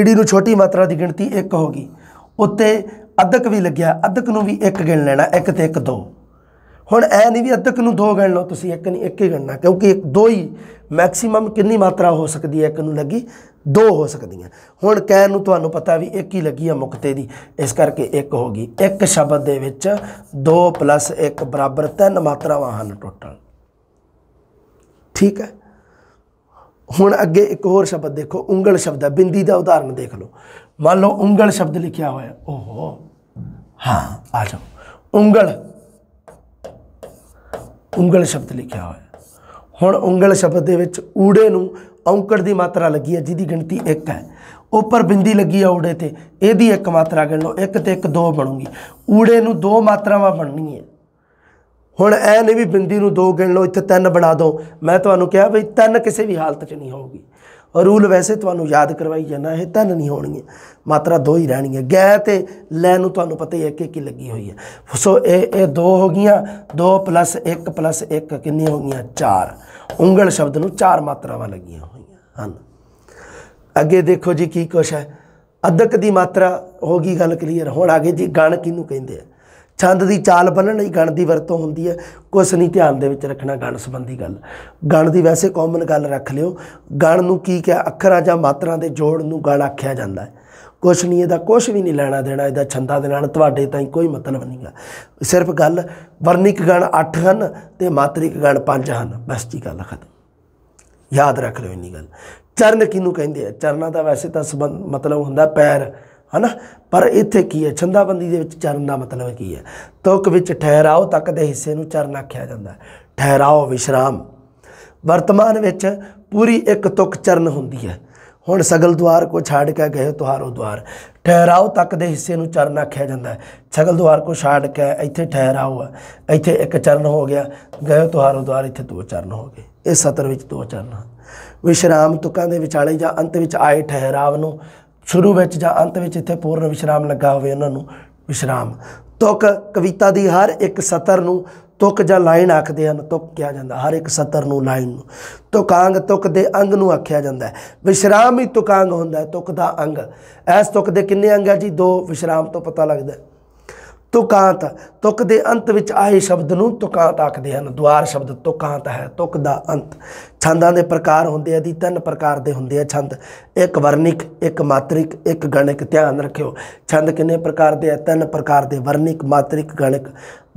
ਈਡੀ ਨੂੰ ਛੋਟੀ ਮਾਤਰਾ ਦੀ ਗਿਣਤੀ 1 ਹੋ ਗਈ। ਉੱਤੇ ਅਧਕ ਵੀ ਲੱਗਿਆ ਅਧਕ ਨੂੰ ਵੀ 1 ਗਿਣ ਲੈਣਾ 1 ਤੇ 1 2 ਹੁਣ ਐ ਨਹੀਂ ਵੀ ਅੱਧਕ ਨੂੰ ਦੋ ਗਣ ਲਓ, ਤੁਸੀਂ ਇੱਕ ਨਹੀਂ, ਇੱਕ ਹੀ ਗਣਨਾ, ਕਿਉਂਕਿ ਇੱਕ ਦੋ ਹੀ ਮੈਕਸਿਮਮ ਕਿੰਨੀ ਮਾਤਰਾ ਹੋ ਸਕਦੀ ਹੈ ਇੱਕ ਨੂੰ ਲੱਗੀ? ਦੋ ਹੋ ਸਕਦੀਆਂ। ਹੁਣ ਕਹਿਣ ਨੂੰ ਤੁਹਾਨੂੰ ਪਤਾ ਵੀ ਇੱਕ ਹੀ ਲੱਗੀ ਆ ਮੁਕਤੇ ਦੀ, ਇਸ ਕਰਕੇ ਇੱਕ ਹੋ ਗਈ। ਇੱਕ ਸ਼ਬਦ ਦੇ ਵਿੱਚ 2 1 ਬਰਾਬਰ ਤਿੰਨ ਮਾਤਰਾਵਾਂ ਹਨ ਟੋਟਲ ਠੀਕ ਹੈ? ਹੁਣ ਅੱਗੇ ਇੱਕ ਹੋਰ ਸ਼ਬਦ ਦੇਖੋ, ਉਂਗਲ ਸ਼ਬਦ ਹੈ, ਬਿੰਦੀ ਦਾ ਉਦਾਹਰਨ ਦੇਖ ਲਓ। ਮੰਨ ਲਓ ਉਂਗਲ ਸ਼ਬਦ ਲਿਖਿਆ ਹੋਇਆ ਓਹੋ। ਹਾਂ, ਆ ਜਾਓ। ਉਂਗਲ ਉਂਗਲ ਸ਼ਬਦ ਲਿਖਿਆ ਹੋਇਆ। ਹੁਣ ਉਂਗਲ ਸ਼ਬਦ ਦੇ ਵਿੱਚ ਊੜੇ ਨੂੰ ਔਂਕੜ ਦੀ ਮਾਤਰਾ ਲੱਗੀ ਹੈ, ਜਿਹਦੀ ਗਿਣਤੀ 1 ਹੈ। ਉੱਪਰ ਬਿੰਦੀ ਲੱਗੀ ਆ ਊੜੇ ਤੇ, ਇਹਦੀ ਇੱਕ ਮਾਤਰਾ ਗਿਣ ਲਓ 1 ਤੇ 1 2 ਬਣੂਗੀ। ਊੜੇ ਨੂੰ ਦੋ ਮਾਤਰਾਵਾਂ ਬਣਨੀਆਂ ਹੁਣ ਐ ਨਹੀਂ ਵੀ ਬਿੰਦੀ ਨੂੰ ਦੋ ਗਿਣ ਲਓ, ਇੱਥੇ ਤਿੰਨ ਬਣਾ ਦਿਓ ਮੈਂ ਤੁਹਾਨੂੰ ਕਿਹਾ ਵੀ ਤਿੰਨ ਕਿਸੇ ਵੀ ਹਾਲਤ 'ਚ ਨਹੀਂ ਹੋਊਗੀ। ਰੂਲ ਵੈਸੇ ਤੁਹਾਨੂੰ ਯਾਦ ਕਰਵਾਈ ਜਾਣਾ ਇਹ ਤਿੰਨ ਨਹੀਂ ਹੋਣਗੀਆਂ, ਮਾਤਰਾ ਦੋ ਹੀ ਰਹਿਣਗੀਆਂ। ਗੈ ਤੇ ਲੈ ਨੂੰ ਤੁਹਾਨੂੰ ਪਤਾ ਹੀ ਹੈ ਕਿ ਕੀ ਲੱਗੀ ਹੋਈ ਹੈ। ਸੋ ਇਹ ਇਹ ਦੋ ਹੋ ਗਈਆਂ 2 1 1 ਕਿੰਨੀ ਹੋ ਗਈਆਂ? 4 ਉਂਗਲ ਸ਼ਬਦ ਨੂੰ ਚਾਰ ਮਾਤਰਾਵਾਂ ਲੱਗੀਆਂ ਹੋਈਆਂ ਹਨ। ਅੱਗੇ ਦੇਖੋ ਜੀ ਕੀ ਕੁਛ ਹੈ। ਅਦਕ ਦੀ ਮਾਤਰਾ ਹੋ ਗਈ ਗੱਲ ਕਲੀਅਰ ਹੁਣ ਅੱਗੇ ਜੀ ਗਣ ਕਿਹਨੂੰ ਕਹਿੰਦੇ ਆ? ਛੰਦ ਦੀ ਚਾਲ ਬੰਨਣ ਲਈ ਗਣ ਦੀ ਵਰਤੋਂ ਹੁੰਦੀ ਹੈ। ਕੁਛ ਨਹੀਂ, ਧਿਆਨ ਦੇ ਵਿੱਚ ਰੱਖਣਾ ਗਣ ਸੰਬੰਧੀ ਗੱਲ। ਗਣ ਦੀ ਵੈਸੇ ਕਾਮਨ ਗੱਲ ਰੱਖ ਲਿਓ। ਗਣ ਨੂੰ ਕੀ ਕਿਹਾ? ਅੱਖਰਾਂ ਜਾਂ ਮਾਤਰਾਂ ਦੇ ਜੋੜ ਨੂੰ ਗਣ ਆਖਿਆ ਜਾਂਦਾ ਹੈ। ਕੁਛ ਨਹੀਂ, ਇਹਦਾ ਕੁਛ ਵੀ ਨਹੀਂ ਲੈਣਾ ਦੇਣਾ। ਇਹਦਾ ਛੰਦਾਂ ਦੇ ਨਾਲ ਤੁਹਾਡੇ ਤਾਈਂ ਕੋਈ ਮਤਲਬ ਨਹੀਂਗਾ ਸਿਰਫ ਗੱਲ ਵਰਨਿਕ ਗਣ 8 ਹਨ ਤੇ ਮਾਤਰਿਕ ਗਣ 5 ਹਨ। ਬਸ ਜੀ, ਗੱਲ ਖਤਮ। ਯਾਦ ਰੱਖ ਲਿਓ ਇੰਨੀ ਗੱਲ। ਚਰਨ ਕਿਹਨੂੰ ਕਹਿੰਦੇ ਆ? ਚਰਨਾਂ ਦਾ ਵੈਸੇ ਤਾਂ ਸੰਬੰਧ ਮਤਲਬ ਹੁੰਦਾ ਪੈਰ। ਹਨਾ? ਪਰ ਇੱਥੇ ਕੀ ਹੈ? ਛੰਦਾਬੰਦੀ ਦੇ ਵਿੱਚ ਚਰਨ ਦਾ ਮਤਲਬ ਕੀ ਹੈ? ਤੁਕ ਵਿੱਚ ਠਹਿਰਾਓ ਤੱਕ ਦੇ ਹਿੱਸੇ ਨੂੰ ਚਰਨ ਆਖਿਆ ਜਾਂਦਾ ਹੈ। ਠਹਿਰਾਓ ਵਿਸ਼ਰਾਮ। ਵਰਤਮਾਨ ਵਿੱਚ ਪੂਰੀ ਇੱਕ ਤੁਕ ਚਰਨ ਹੁੰਦੀ ਹੈ। ਹੁਣ ਸਗਲ ਦੁਆਰ ਕੋ ਛਾੜ ਕੇ ਗਏ ਤੁਹਾਰੋ ਦੁਆਰ। ਠਹਿਰਾਓ ਤੱਕ ਦੇ ਹਿੱਸੇ ਨੂੰ ਚਰਨ ਆਖਿਆ ਜਾਂਦਾ ਹੈ। ਸਗਲ ਦੁਆਰ ਕੋ ਛਾੜ ਕੇ ਇੱਥੇ ਠਹਿਰਾਓ। ਹੈ ਇੱਥੇ ਇੱਕ ਚਰਨ ਹੋ ਗਿਆ। ਗਏ ਤੁਹਾਰੋ ਦੁਆਰ, ਇੱਥੇ ਦੋ ਚਰਨ ਹੋ ਗਏ। ਇਹ ਸਤਰ ਵਿੱਚ ਦੋ ਚਰਨ ਵਿਸ਼ਰਾਮ ਤੁਕਾਂ ਦੇ ਵਿਚਾਲੇ ਜਾਂ ਅੰਤ ਵਿੱਚ ਆਏ ਠਹਿਰਾਵ ਨੂੰ ਸ਼ੁਰੂ ਵਿੱਚ ਜਾਂ ਅੰਤ ਵਿੱਚ ਇੱਥੇ ਪੂਰਨ ਵਿਸ਼ਰਾਮ ਲੱਗਾ ਹੋਵੇ ਉਹਨਾਂ ਨੂੰ, ਵਿਸ਼ਰਾਮ। ਤੁਕ ਕਵਿਤਾ ਦੀ ਹਰ ਇੱਕ ਸਤਰ ਨੂੰ ਤੁਕ ਜਾਂ ਲਾਈਨ ਆਖਦੇ ਹਨ, ਤੁਕ ਕਿਹਾ ਜਾਂਦਾ, ਹਰ ਇੱਕ ਸਤਰ ਨੂੰ ਲਾਈਨ ਨੂੰ। ਤੁਕਾਂਗ ਤੁਕ ਦੇ ਅੰਗ ਨੂੰ ਆਖਿਆ ਜਾਂਦਾ ਵਿਸ਼ਰਾਮ ਹੀ ਤੁਕਾਂਗ ਹੁੰਦਾ ਹੈ, ਤੁਕ ਦਾ ਅੰਗ। ਐਸ ਤੁਕ ਦੇ ਕਿੰਨੇ ਅੰਗ ਹੈ ਜੀ? ਦੋ, ਵਿਸ਼ਰਾਮ ਤੋਂ ਪਤਾ ਲੱਗਦਾ ਤੁਕਾਂਤ, ਤੁਕ ਦੇ ਅੰਤ ਵਿੱਚ ਆਏ ਸ਼ਬਦ ਨੂੰ ਤੁਕਾਂਤ ਆਖਦੇ ਹਨ। ਦੁਆਰ ਸ਼ਬਦ ਤੁਕਾਂਤ ਹੈ, ਤੁਕ ਦਾ ਅੰਤ। ਛੰਦਾਂ ਦੇ ਪ੍ਰਕਾਰ ਹੁੰਦੇ ਆ ਦੀ ਤਿੰਨ ਪ੍ਰਕਾਰ ਦੇ ਹੁੰਦੇ ਆ ਛੰਦ। ਇੱਕ ਵਰਣਿਕ, ਇੱਕ ਮਾਤਰਿਕ, ਇੱਕ ਗਣਿਕ। ਧਿਆਨ ਰੱਖਿਓ, ਛੰਦ ਕਿੰਨੇ ਪ੍ਰਕਾਰ ਦੇ ਆ? ਤਿੰਨ ਪ੍ਰਕਾਰ ਦੇ, ਵਰਣਿਕ, ਮਾਤਰਿਕ, ਗਣਿਕ।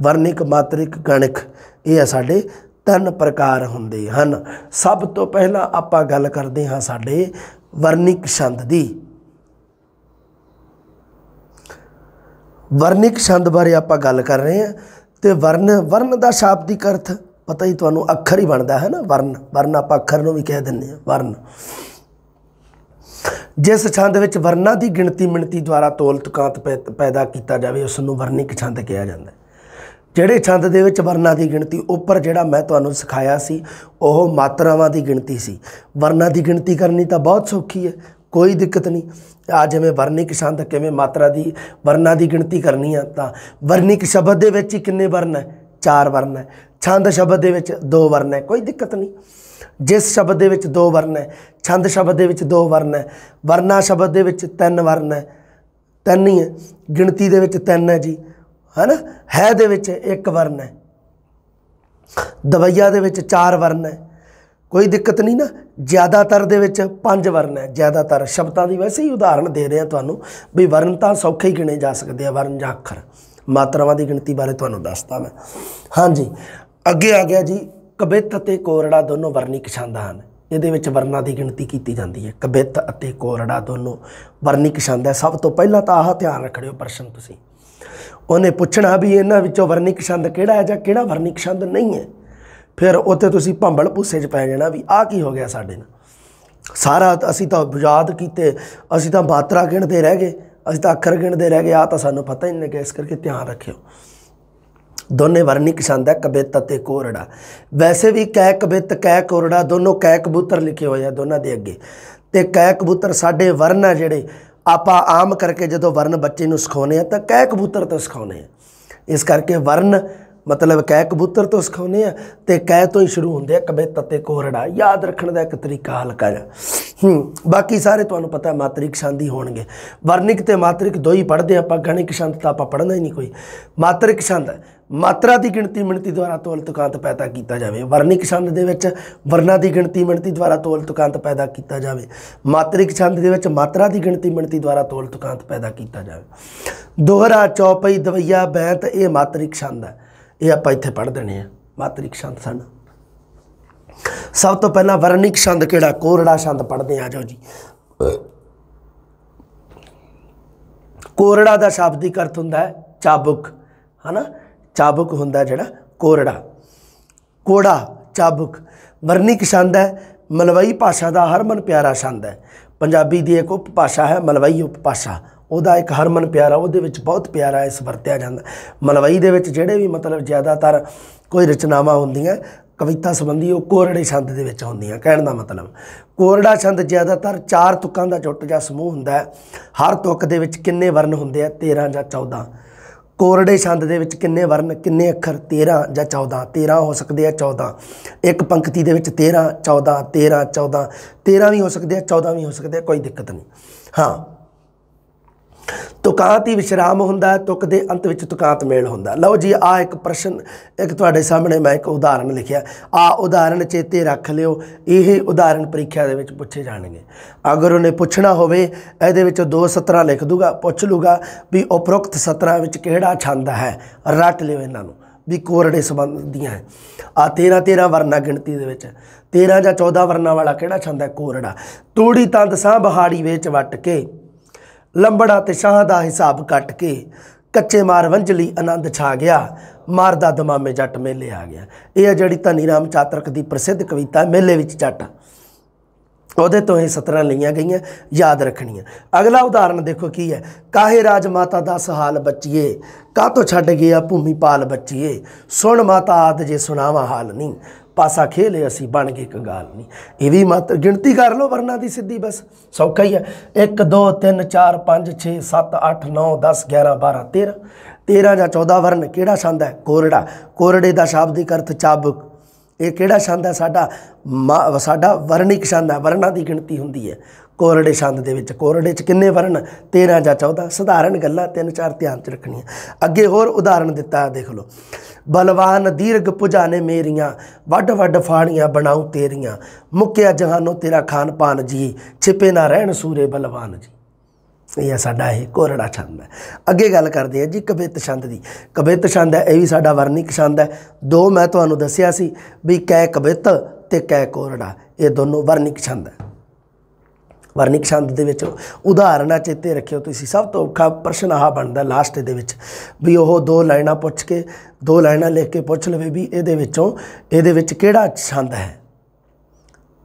ਵਰਣਿਕ, ਮਾਤਰਿਕ, ਗਣਿਕ। ਇਹ ਆ ਸਾਡੇ ਤਿੰਨ ਪ੍ਰਕਾਰ ਹੁੰਦੇ ਹਨ। ਸਭ ਤੋਂ ਪਹਿਲਾਂ ਆਪਾਂ ਗੱਲ ਕਰਦੇ ਹਾਂ ਸਾਡੇ ਵਰਣਿਕ ਛੰਦ ਦੀ। ਵਰਣਿਕ ਛੰਦ ਬਾਰੇ ਆਪਾਂ ਗੱਲ ਕਰ ਰਹੇ ਹਾਂ ਤੇ ਵਰਨ ਵਰਨ ਦਾ ਸ਼ਾਬਦਿਕ ਅਰਥ ਪਤਾ ਹੀ ਤੁਹਾਨੂੰ ਅੱਖਰ ਹੀ ਬਣਦਾ ਹੈ ਨਾ, ਵਰਨ ਵਰਨ ਆਪਾਂ ਅੱਖਰ ਨੂੰ ਵੀ ਕਹਿ ਦਿੰਦੇ ਹਾਂ, ਵਰਨ। ਜਿਸ ਛੰਦ ਵਿੱਚ ਵਰਨਾਂ ਦੀ ਗਿਣਤੀ ਮਿਣਤੀ ਦੁਆਰਾ ਤੋਲ ਤਕਾਂਤ ਪੈਦਾ ਕੀਤਾ ਜਾਵੇ ਉਸ ਨੂੰ ਵਰਨਿਕ ਛੰਦ ਕਿਹਾ ਜਾਂਦਾ ਹੈ। ਜਿਹੜੇ ਛੰਦ ਦੇ ਵਿੱਚ ਵਰਨਾਂ ਦੀ ਗਿਣਤੀ ਉੱਪਰ ਜਿਹੜਾ ਮੈਂ ਤੁਹਾਨੂੰ ਸਿਖਾਇਆ ਸੀ, ਉਹ ਮਾਤਰਾਵਾਂ ਦੀ ਗਿਣਤੀ ਸੀ। ਵਰਨਾਂ ਦੀ ਗਿਣਤੀ ਕਰਨੀ ਤਾਂ ਬਹੁਤ ਸੌਖੀ ਹੈ, ਕੋਈ ਦਿੱਕਤ ਨਹੀਂ। ਆ ਜਿਵੇਂ ਵਰਨਿਕ ਛੰਦ ਕਿਵੇਂ ਮਾਤਰਾ ਦੀ, ਵਰਨਾਂ ਦੀ ਗਿਣਤੀ ਕਰਨੀ ਆ ਤਾਂ ਵਰਨਿਕ ਸ਼ਬਦ ਦੇ ਵਿੱਚ ਹੀ ਕਿੰਨੇ ਵਰਨ ਹੈ? ਚਾਰ ਵਰਨ ਹੈ। ਛੰਦ ਸ਼ਬਦ ਦੇ ਵਿੱਚ ਦੋ ਵਰਨ ਹੈ। ਕੋਈ ਦਿੱਕਤ ਨਹੀਂ। ਜਿਸ ਸ਼ਬਦ ਦੇ ਵਿੱਚ ਦੋ ਵਰਨ ਹੈ, ਛੰਦ ਸ਼ਬਦ ਦੇ ਵਿੱਚ ਦੋ ਵਰਨ ਹੈ, ਵਰਨਾ ਸ਼ਬਦ ਦੇ ਵਿੱਚ ਤਿੰਨ ਵਰਨ ਹੈ। ਤਿੰਨ ਹੀ ਹੈ। ਗਿਣਤੀ ਦੇ ਵਿੱਚ ਤਿੰਨ ਹੈ ਜੀ। ਹੈਨਾ? ਹੈ ਦੇ ਵਿੱਚ ਇੱਕ ਵਰਨ ਹੈ। ਦਵਈਆ ਦੇ ਵਿੱਚ ਚਾਰ ਵਰਨ ਹੈ। ਕੋਈ ਦਿੱਕਤ ਨਹੀਂ ਨਾ। ਜ਼ਿਆਦਾਤਰ ਦੇ ਵਿੱਚ ਪੰਜ ਵਰਨ ਹੈ। ਜ਼ਿਆਦਾਤਰ ਸ਼ਬਦਾਂ ਦੀ ਵੈਸੇ ਹੀ ਉਦਾਹਰਣ ਦੇ ਰਿਹਾ ਤੁਹਾਨੂੰ ਵੀ ਵਰਨ ਤਾਂ ਸੌਖੇ ਹੀ ਗਿਣੇ ਜਾ ਸਕਦੇ ਆ, ਵਰਨ ਜਾਂ ਅੱਖਰ। ਮਾਤਰਾਵਾਂ ਦੀ ਗਿਣਤੀ ਬਾਰੇ ਤੁਹਾਨੂੰ ਦੱਸਦਾ ਮੈਂ। ਹਾਂਜੀ, ਅੱਗੇ ਆ ਗਿਆ ਜੀ, ਕਬਿੱਤ ਅਤੇ ਕੋਰੜਾ ਦੋਨੋਂ ਵਰਣਿਕ ਛੰਦ ਹਨ। ਇਹਦੇ ਵਿੱਚ ਵਰਨਾਂ ਦੀ ਗਿਣਤੀ ਕੀਤੀ ਜਾਂਦੀ ਹੈ। ਕਬਿੱਤ ਅਤੇ ਕੋਰੜਾ ਦੋਨੋਂ ਵਰਣਿਕ ਛੰਦ ਸਭ ਤੋਂ ਪਹਿਲਾਂ ਤਾਂ ਆਹ ਧਿਆਨ ਰੱਖਿਓ ਪ੍ਰਸ਼ਨ ਤੁਸੀਂ। ਉਹਨੇ ਪੁੱਛਣਾ ਵੀ ਇਹਨਾਂ ਵਿੱਚੋਂ ਵਰਣਿਕ ਛੰਦ ਕਿਹੜਾ ਹੈ ਜਾਂ ਕਿਹੜਾ ਵਰਣਿਕ ਛੰਦ ਨਹੀਂ ਹੈ। ਫਿਰ ਉੱਥੇ ਤੁਸੀਂ ਭੰਬਲ ਭੂਸੇ 'ਚ ਪੈ ਜਾਣਾ ਵੀ ਆਹ ਕੀ ਹੋ ਗਿਆ ਸਾਡੇ ਨਾਲ। ਸਾਰਾ ਅਸੀਂ ਤਾਂ ਬੁਝਾਦ ਕੀਤੇ, ਅਸੀਂ ਤਾਂ ਮਾਤਰਾ ਗਿਣਦੇ ਰਹਿ ਗਏ, ਅਸੀਂ ਤਾਂ ਅੱਖਰ ਗਿਣਦੇ ਰਹਿ ਗਏ ਆ ਤਾਂ ਸਾਨੂੰ ਪਤਾ ਹੀ ਨਹੀਂ ਲੱਗਿਆ, ਇਸ ਕਰਕੇ ਧਿਆਨ ਰੱਖਿਓ। ਦੋਨੇ ਵਰਣਿਕ ਛੰਦ ਹੈ ਕਬਿਤ ਅਤੇ ਕੋਰੜਾ। ਵੈਸੇ ਵੀ ਕੈ ਕਬਿਤ, ਕੈ ਕੋਰੜਾ ਦੋਨੋਂ ਕੈ ਕਬੂਤਰ ਲਿਖੇ ਹੋਏ ਆ ਦੋਨਾਂ ਦੇ ਅੱਗੇ। ਤੇ ਕੈ ਕਬੂਤਰ ਸਾਡੇ ਵਰਨ ਆ ਜਿਹੜੇ ਆਪਾਂ ਆਮ ਕਰਕੇ ਜਦੋਂ ਵਰਨ ਬੱਚੇ ਨੂੰ ਸਿਖਾਉਨੇ ਆ ਤਾਂ ਕੈ ਕਬੂਤਰ ਤੋਂ ਸਿਖਾਉਨੇ ਆ। ਇਸ ਕਰਕੇ ਵਰਨ ਮਤਲਬ ਕੈ ਕਬੂਤਰ ਤੋਂ ਸਿਖਾਉਨੇ ਆ ਤੇ ਕਹਿ ਤੋਂ ਹੀ ਸ਼ੁਰੂ ਹੁੰਦੇ ਆ ਕਬਿਤ ਅਤੇ ਕੋਹਰੜਾ ਯਾਦ ਰੱਖਣ ਦਾ ਇੱਕ ਤਰੀਕਾ ਹਲਕਾ ਜਿਹਾ। ਹੂੰ, ਬਾਕੀ ਸਾਰੇ ਤੁਹਾਨੂੰ ਪਤਾ ਮਾਤਰਿਕ ਛੰਦ ਹੀ ਹੋਣਗੇ। ਵਰਣਿਕ ਤੇ ਮਾਤਰਿਕ ਦੋ ਹੀ ਪੜ੍ਹਦੇ ਆਪਾਂ ਗਣਿਕ ਛੰਦ ਤਾਂ ਆਪਾਂ ਪੜ੍ਹਨਾ ਹੀ ਨਹੀਂ ਕੋਈ। ਮਾਤਰਿਕ ਛੰਦ, ਮਾਤਰਾ ਦੀ ਗਿਣਤੀ ਮਿਣਤੀ ਦੁਆਰਾ ਤੋਲ ਤੁਕਾਂਤ ਪੈਦਾ ਕੀਤਾ ਜਾਵੇ। ਵਰਣਿਕ ਛੰਦ ਦੇ ਵਿੱਚ ਵਰਨਾ ਦੀ ਗਿਣਤੀ ਮਿਣਤੀ ਦੁਆਰਾ ਤੋਲ ਤੁਕਾਂਤ ਪੈਦਾ ਕੀਤਾ ਜਾਵੇ। ਮਾਤਰਿਕ ਛੰਦ ਦੇ ਵਿੱਚ ਮਾਤਰਾ ਦੀ ਗਿਣਤੀ ਮਿਣਤੀ ਦੁਆਰਾ ਤੋਲ ਤੁਕਾਂਤ ਪੈਦਾ ਕੀਤਾ ਜਾਵੇ। ਦੋਹਰਾ, ਚੌਪਈ, ਦਵਈਆ, ਬੈਂਤ, ਇਹ ਮਾਤਰਿਕ ਛੰਦ ਹੈ। ਇਹ ਆਪਾਂ ਇੱਥੇ ਪੜ੍ਹ ਦੇਣੇ ਆ। ਮਾਤਰਿਕ ਛੰਦ ਸਨ। ਸਭ ਤੋਂ ਪਹਿਲਾਂ ਵਰਣਿਕ ਛੰਦ ਕਿਹੜਾ? ਕੋਰੜਾ ਛੰਦ ਪੜ੍ਹਦੇ ਆ ਜਾਓ ਜੀ। ਕੋਰੜਾ ਦਾ ਸ਼ਾਬਦਿਕ ਅਰਥ ਹੁੰਦਾ ਹੈ ਚਾਬੁਕ, ਹਨਾ? ਚਾਬੁਕ ਹੁੰਦਾ ਜਿਹੜਾ, ਕੋਰੜਾ। ਕੋੜਾ, ਚਾਬੁਕ। ਵਰਣਿਕ ਛੰਦ ਹੈ, ਮਲਵਈ ਭਾਸ਼ਾ ਦਾ ਹਰਮਨ ਪਿਆਰਾ ਛੰਦ ਹੈ। ਪੰਜਾਬੀ ਦੀ ਇੱਕ ਉਪਭਾਸ਼ਾ ਹੈ, ਮਲਵਈ ਉਪਭਾਸ਼ਾ ਉਹਦਾ ਇੱਕ ਹਰਮਨ ਪਿਆਰਾ, ਉਹਦੇ ਵਿੱਚ ਬਹੁਤ ਪਿਆਰਾ ਇਸ ਵਰਤਿਆ ਜਾਂਦਾ। ਮਲਵਈ ਦੇ ਵਿੱਚ ਜਿਹੜੇ ਵੀ ਮਤਲਬ ਜ਼ਿਆਦਾਤਰ ਕੋਈ ਰਚਨਾਵਾਂ ਹੁੰਦੀਆਂ, ਕਵਿਤਾ ਸੰਬੰਧੀ ਉਹ ਕੋਰੜੇ ਛੰਦ ਦੇ ਵਿੱਚ ਹੁੰਦੀਆਂ ਕਹਿਣ ਦਾ ਮਤਲਬ। ਕੋਰੜਾ ਛੰਦ ਜ਼ਿਆਦਾਤਰ ਚਾਰ ਤੁਕਾਂ ਦਾ ਜੁੱਟ ਜਾਂ ਸਮੂਹ ਹੁੰਦਾ ਹੈ। ਹਰ ਤੁਕ ਦੇ ਵਿੱਚ ਕਿੰਨੇ ਵਰਨ ਹੁੰਦੇ ਆ? 13 ਜਾਂ 14 ਕੋਰੜੇ ਛੰਦ ਦੇ ਵਿੱਚ ਕਿੰਨੇ ਵਰਨ, ਕਿੰਨੇ ਅੱਖਰ? 13 ਜਾਂ 14 13 ਹੋ ਸਕਦੇ ਆ 14 ਇੱਕ ਪੰਕਤੀ ਦੇ ਵਿੱਚ 13 14 13 14 13 ਵੀ ਹੋ ਸਕਦੇ ਆ 14 ਵੀ ਹੋ ਸਕਦੇ ਆ, ਕੋਈ ਦਿੱਕਤ ਨਹੀਂ। ਹਾਂ ਤੁਕਾਂਤ ਹੀ ਵਿਸ਼ਰਾਮ ਹੁੰਦਾ, ਤੁਕ ਦੇ ਅੰਤ ਵਿੱਚ ਤੁਕਾਂਤ ਮੇਲ ਹੁੰਦਾ। ਲਓ ਜੀ ਆ ਇੱਕ ਪ੍ਰਸ਼ਨ ਇੱਕ ਤੁਹਾਡੇ ਸਾਹਮਣੇ ਮੈਂ ਇੱਕ ਉਦਾਹਰਨ ਲਿਖਿਆ। ਆ ਉਦਾਹਰਨ ਚੇਤੇ ਰੱਖ ਲਿਓ, ਇਹ ਉਦਾਹਰਨ ਪ੍ਰੀਖਿਆ ਦੇ ਵਿੱਚ ਪੁੱਛੇ ਜਾਣਗੇ। ਅਗਰ ਉਹਨੇ ਪੁੱਛਣਾ ਹੋਵੇ, ਇਹਦੇ ਵਿੱਚ ਦੋ ਸਤਰਾਂ ਲਿਖ ਦੂਗਾ, ਪੁੱਛ ਲੂਗਾ ਵੀ ਉਪਰੋਕਤ ਸਤਰਾਂ ਵਿੱਚ ਕਿਹੜਾ ਛੰਦ ਹੈ? ਰੱਟ ਲਿਓ ਇਹਨਾਂ ਨੂੰ, ਵੀ ਕੋਰੜੇ ਸੰਬੰਧ ਦੀਆਂ ਹੈ। ਆ 13 13 ਵਰਨਾ ਗਿਣਤੀ ਦੇ ਵਿੱਚ 13 ਜਾਂ 14 ਵਰਨਾ ਵਾਲਾ ਕਿਹੜਾ ਛੰਦ ਹੈ? ਕੋਰੜਾ। ਤੂੜੀ ਤੰਦ ਸਾਹ ਬਹਾੜੀ ਵਿੱਚ ਵੱਟ ਕੇ ਲੰਬੜਾ ਤੇ ਸ਼ਾਹ ਦਾ ਹਿਸਾਬ ਕੱਟ ਕੇ ਕੱਚੇ ਮਾਰ ਵੰਜਲੀ ਆਨੰਦ ਛਾ ਗਿਆ। ਮਾਰਦਾ ਦਮਾਮੇ ਜੱਟ ਮੇਲੇ ਆ ਗਿਆ। ਇਹ ਆ ਜਿਹੜੀ ਧਨੀ ਰਾਮ ਚਾਤਰਕ ਦੀ ਪ੍ਰਸਿੱਧ ਕਵਿਤਾ ਮੇਲੇ ਵਿੱਚ ਜੱਟ। ਉਹਦੇ ਤੋਂ ਇਹ ਸਤਰਾਂ ਲਈਆਂ ਗਈਆਂ, ਯਾਦ ਰੱਖਣੀਆਂ। ਅਗਲਾ ਉਦਾਹਰਣ ਦੇਖੋ ਕੀ ਹੈ। ਕਾਹੇ ਰਾਜ ਮਾਤਾ ਦਾ ਸਹਾਲ ਬੱਚੀਏ ਕਾਹ ਤੋਂ ਛੱਡ ਗਿਆ ਭੂਮੀ ਪਾਲ ਬੱਚੀਏ? ਸੁਣ ਮਾਤਾ ਆਦ ਜੇ ਸੁਣਾਵਾ ਹਾਲ ਨਹੀਂ। ਪਾਸਾ ਖੇਲੇ, ਅਸੀਂ ਬਣ ਗਏ ਕੰਗਾਲ ਨਹੀਂ। ਇਹ ਵੀ ਮਤ, ਗਿਣਤੀ ਕਰ ਲਓ ਵਰਨਾ ਦੀ ਸਿੱਧੀ ਬਸ। ਸੌਖਾ ਹੀ ਹੈ। 1 2 3 4 5 6 7 8 9 10 11 12 13 13 ਜਾਂ 14 ਵਰਨ, ਕਿਹੜਾ ਛੰਦ ਹੈ? ਕੋਰੜਾ। ਕੋਰੜੇ ਦਾ ਸ਼ਾਬਦਿਕ ਅਰਥ ਚਾਬਕ। ਇਹ ਕਿਹੜਾ ਛੰਦ ਹੈ? ਸਾਡਾ ਸਾਡਾ ਵਰਣਿਕ ਛੰਦ ਹੈ। ਵਰਨਾਂ ਦੀ ਗਿਣਤੀ ਹੁੰਦੀ ਹੈ। ਕੋਰੜੇ ਛੰਦ ਦੇ ਵਿੱਚ, ਕੋਰੜੇ 'ਚ ਕਿੰਨੇ ਵਰਣ? 13 ਜਾਂ 14 ਸਧਾਰਨ ਗੱਲਾਂ ਤਿੰਨ ਚਾਰ ਧਿਆਨ 'ਚ ਰੱਖਣੀਆਂ। ਅੱਗੇ ਹੋਰ ਉਦਾਹਰਣ ਦਿੱਤਾ, ਦੇਖ ਲਓ। ਬਲਵਾਨ ਦੀਰਘ ਪੁਜਾਨੇ ਮੇਰੀਆਂ, ਵੱਡ ਵੱਡ ਫਾੜੀਆਂ ਬਣਾਉ ਤੇਰੀਆਂ। ਮੁੱਕਿਆ ਜਹਾਨੋ ਤੇਰਾ ਖਾਨ ਪਾਨ ਜੀ, ਛਿਪੇ ਨਾ ਰਹਿਣ ਸੂਰੇ ਬਲਵਾਨ ਜੀ। ਇਹ ਸਾਡਾ ਇਹ ਕੋਰੜਾ ਛੰਦ ਹੈ। ਅੱਗੇ ਗੱਲ ਕਰਦੇ ਆ ਜੀ ਕਵਿਤ ਛੰਦ ਦੀ। ਕਵਿਤ ਛੰਦ ਹੈ, ਇਹ ਵੀ ਸਾਡਾ ਵਰਣਿਕ ਛੰਦ ਹੈ। ਦੋ ਮੈਂ ਤੁਹਾਨੂੰ ਦੱਸਿਆ ਸੀ ਵੀ ਕੈ ਕਵਿਤ ਤੇ ਕੈ ਕੋਰੜਾ, ਇਹ ਦੋਨੋਂ ਵਰਣਿਕ ਛੰਦ ਹੈ। ਵਰਣਿਕ ਛੰਦ ਦੇ ਵਿੱਚ ਉਦਾਹਰਨਾਂ ਚੇਤੇ ਰੱਖਿਓ ਤੁਸੀਂ। ਸਭ ਤੋਂ ਔਖਾ ਪ੍ਰਸ਼ਨ ਆਹ ਬਣਦਾ ਲਾਸਟ ਦੇ ਵਿੱਚ, ਵੀ ਉਹ ਦੋ ਲਾਈਨਾਂ ਪੁੱਛ ਕੇ, ਦੋ ਲਾਈਨਾਂ ਲਿਖ ਕੇ ਪੁੱਛ ਲਵੇ ਵੀ ਇਹਦੇ ਵਿੱਚੋਂ ਇਹਦੇ ਵਿੱਚ ਕਿਹੜਾ ਛੰਦ ਹੈ?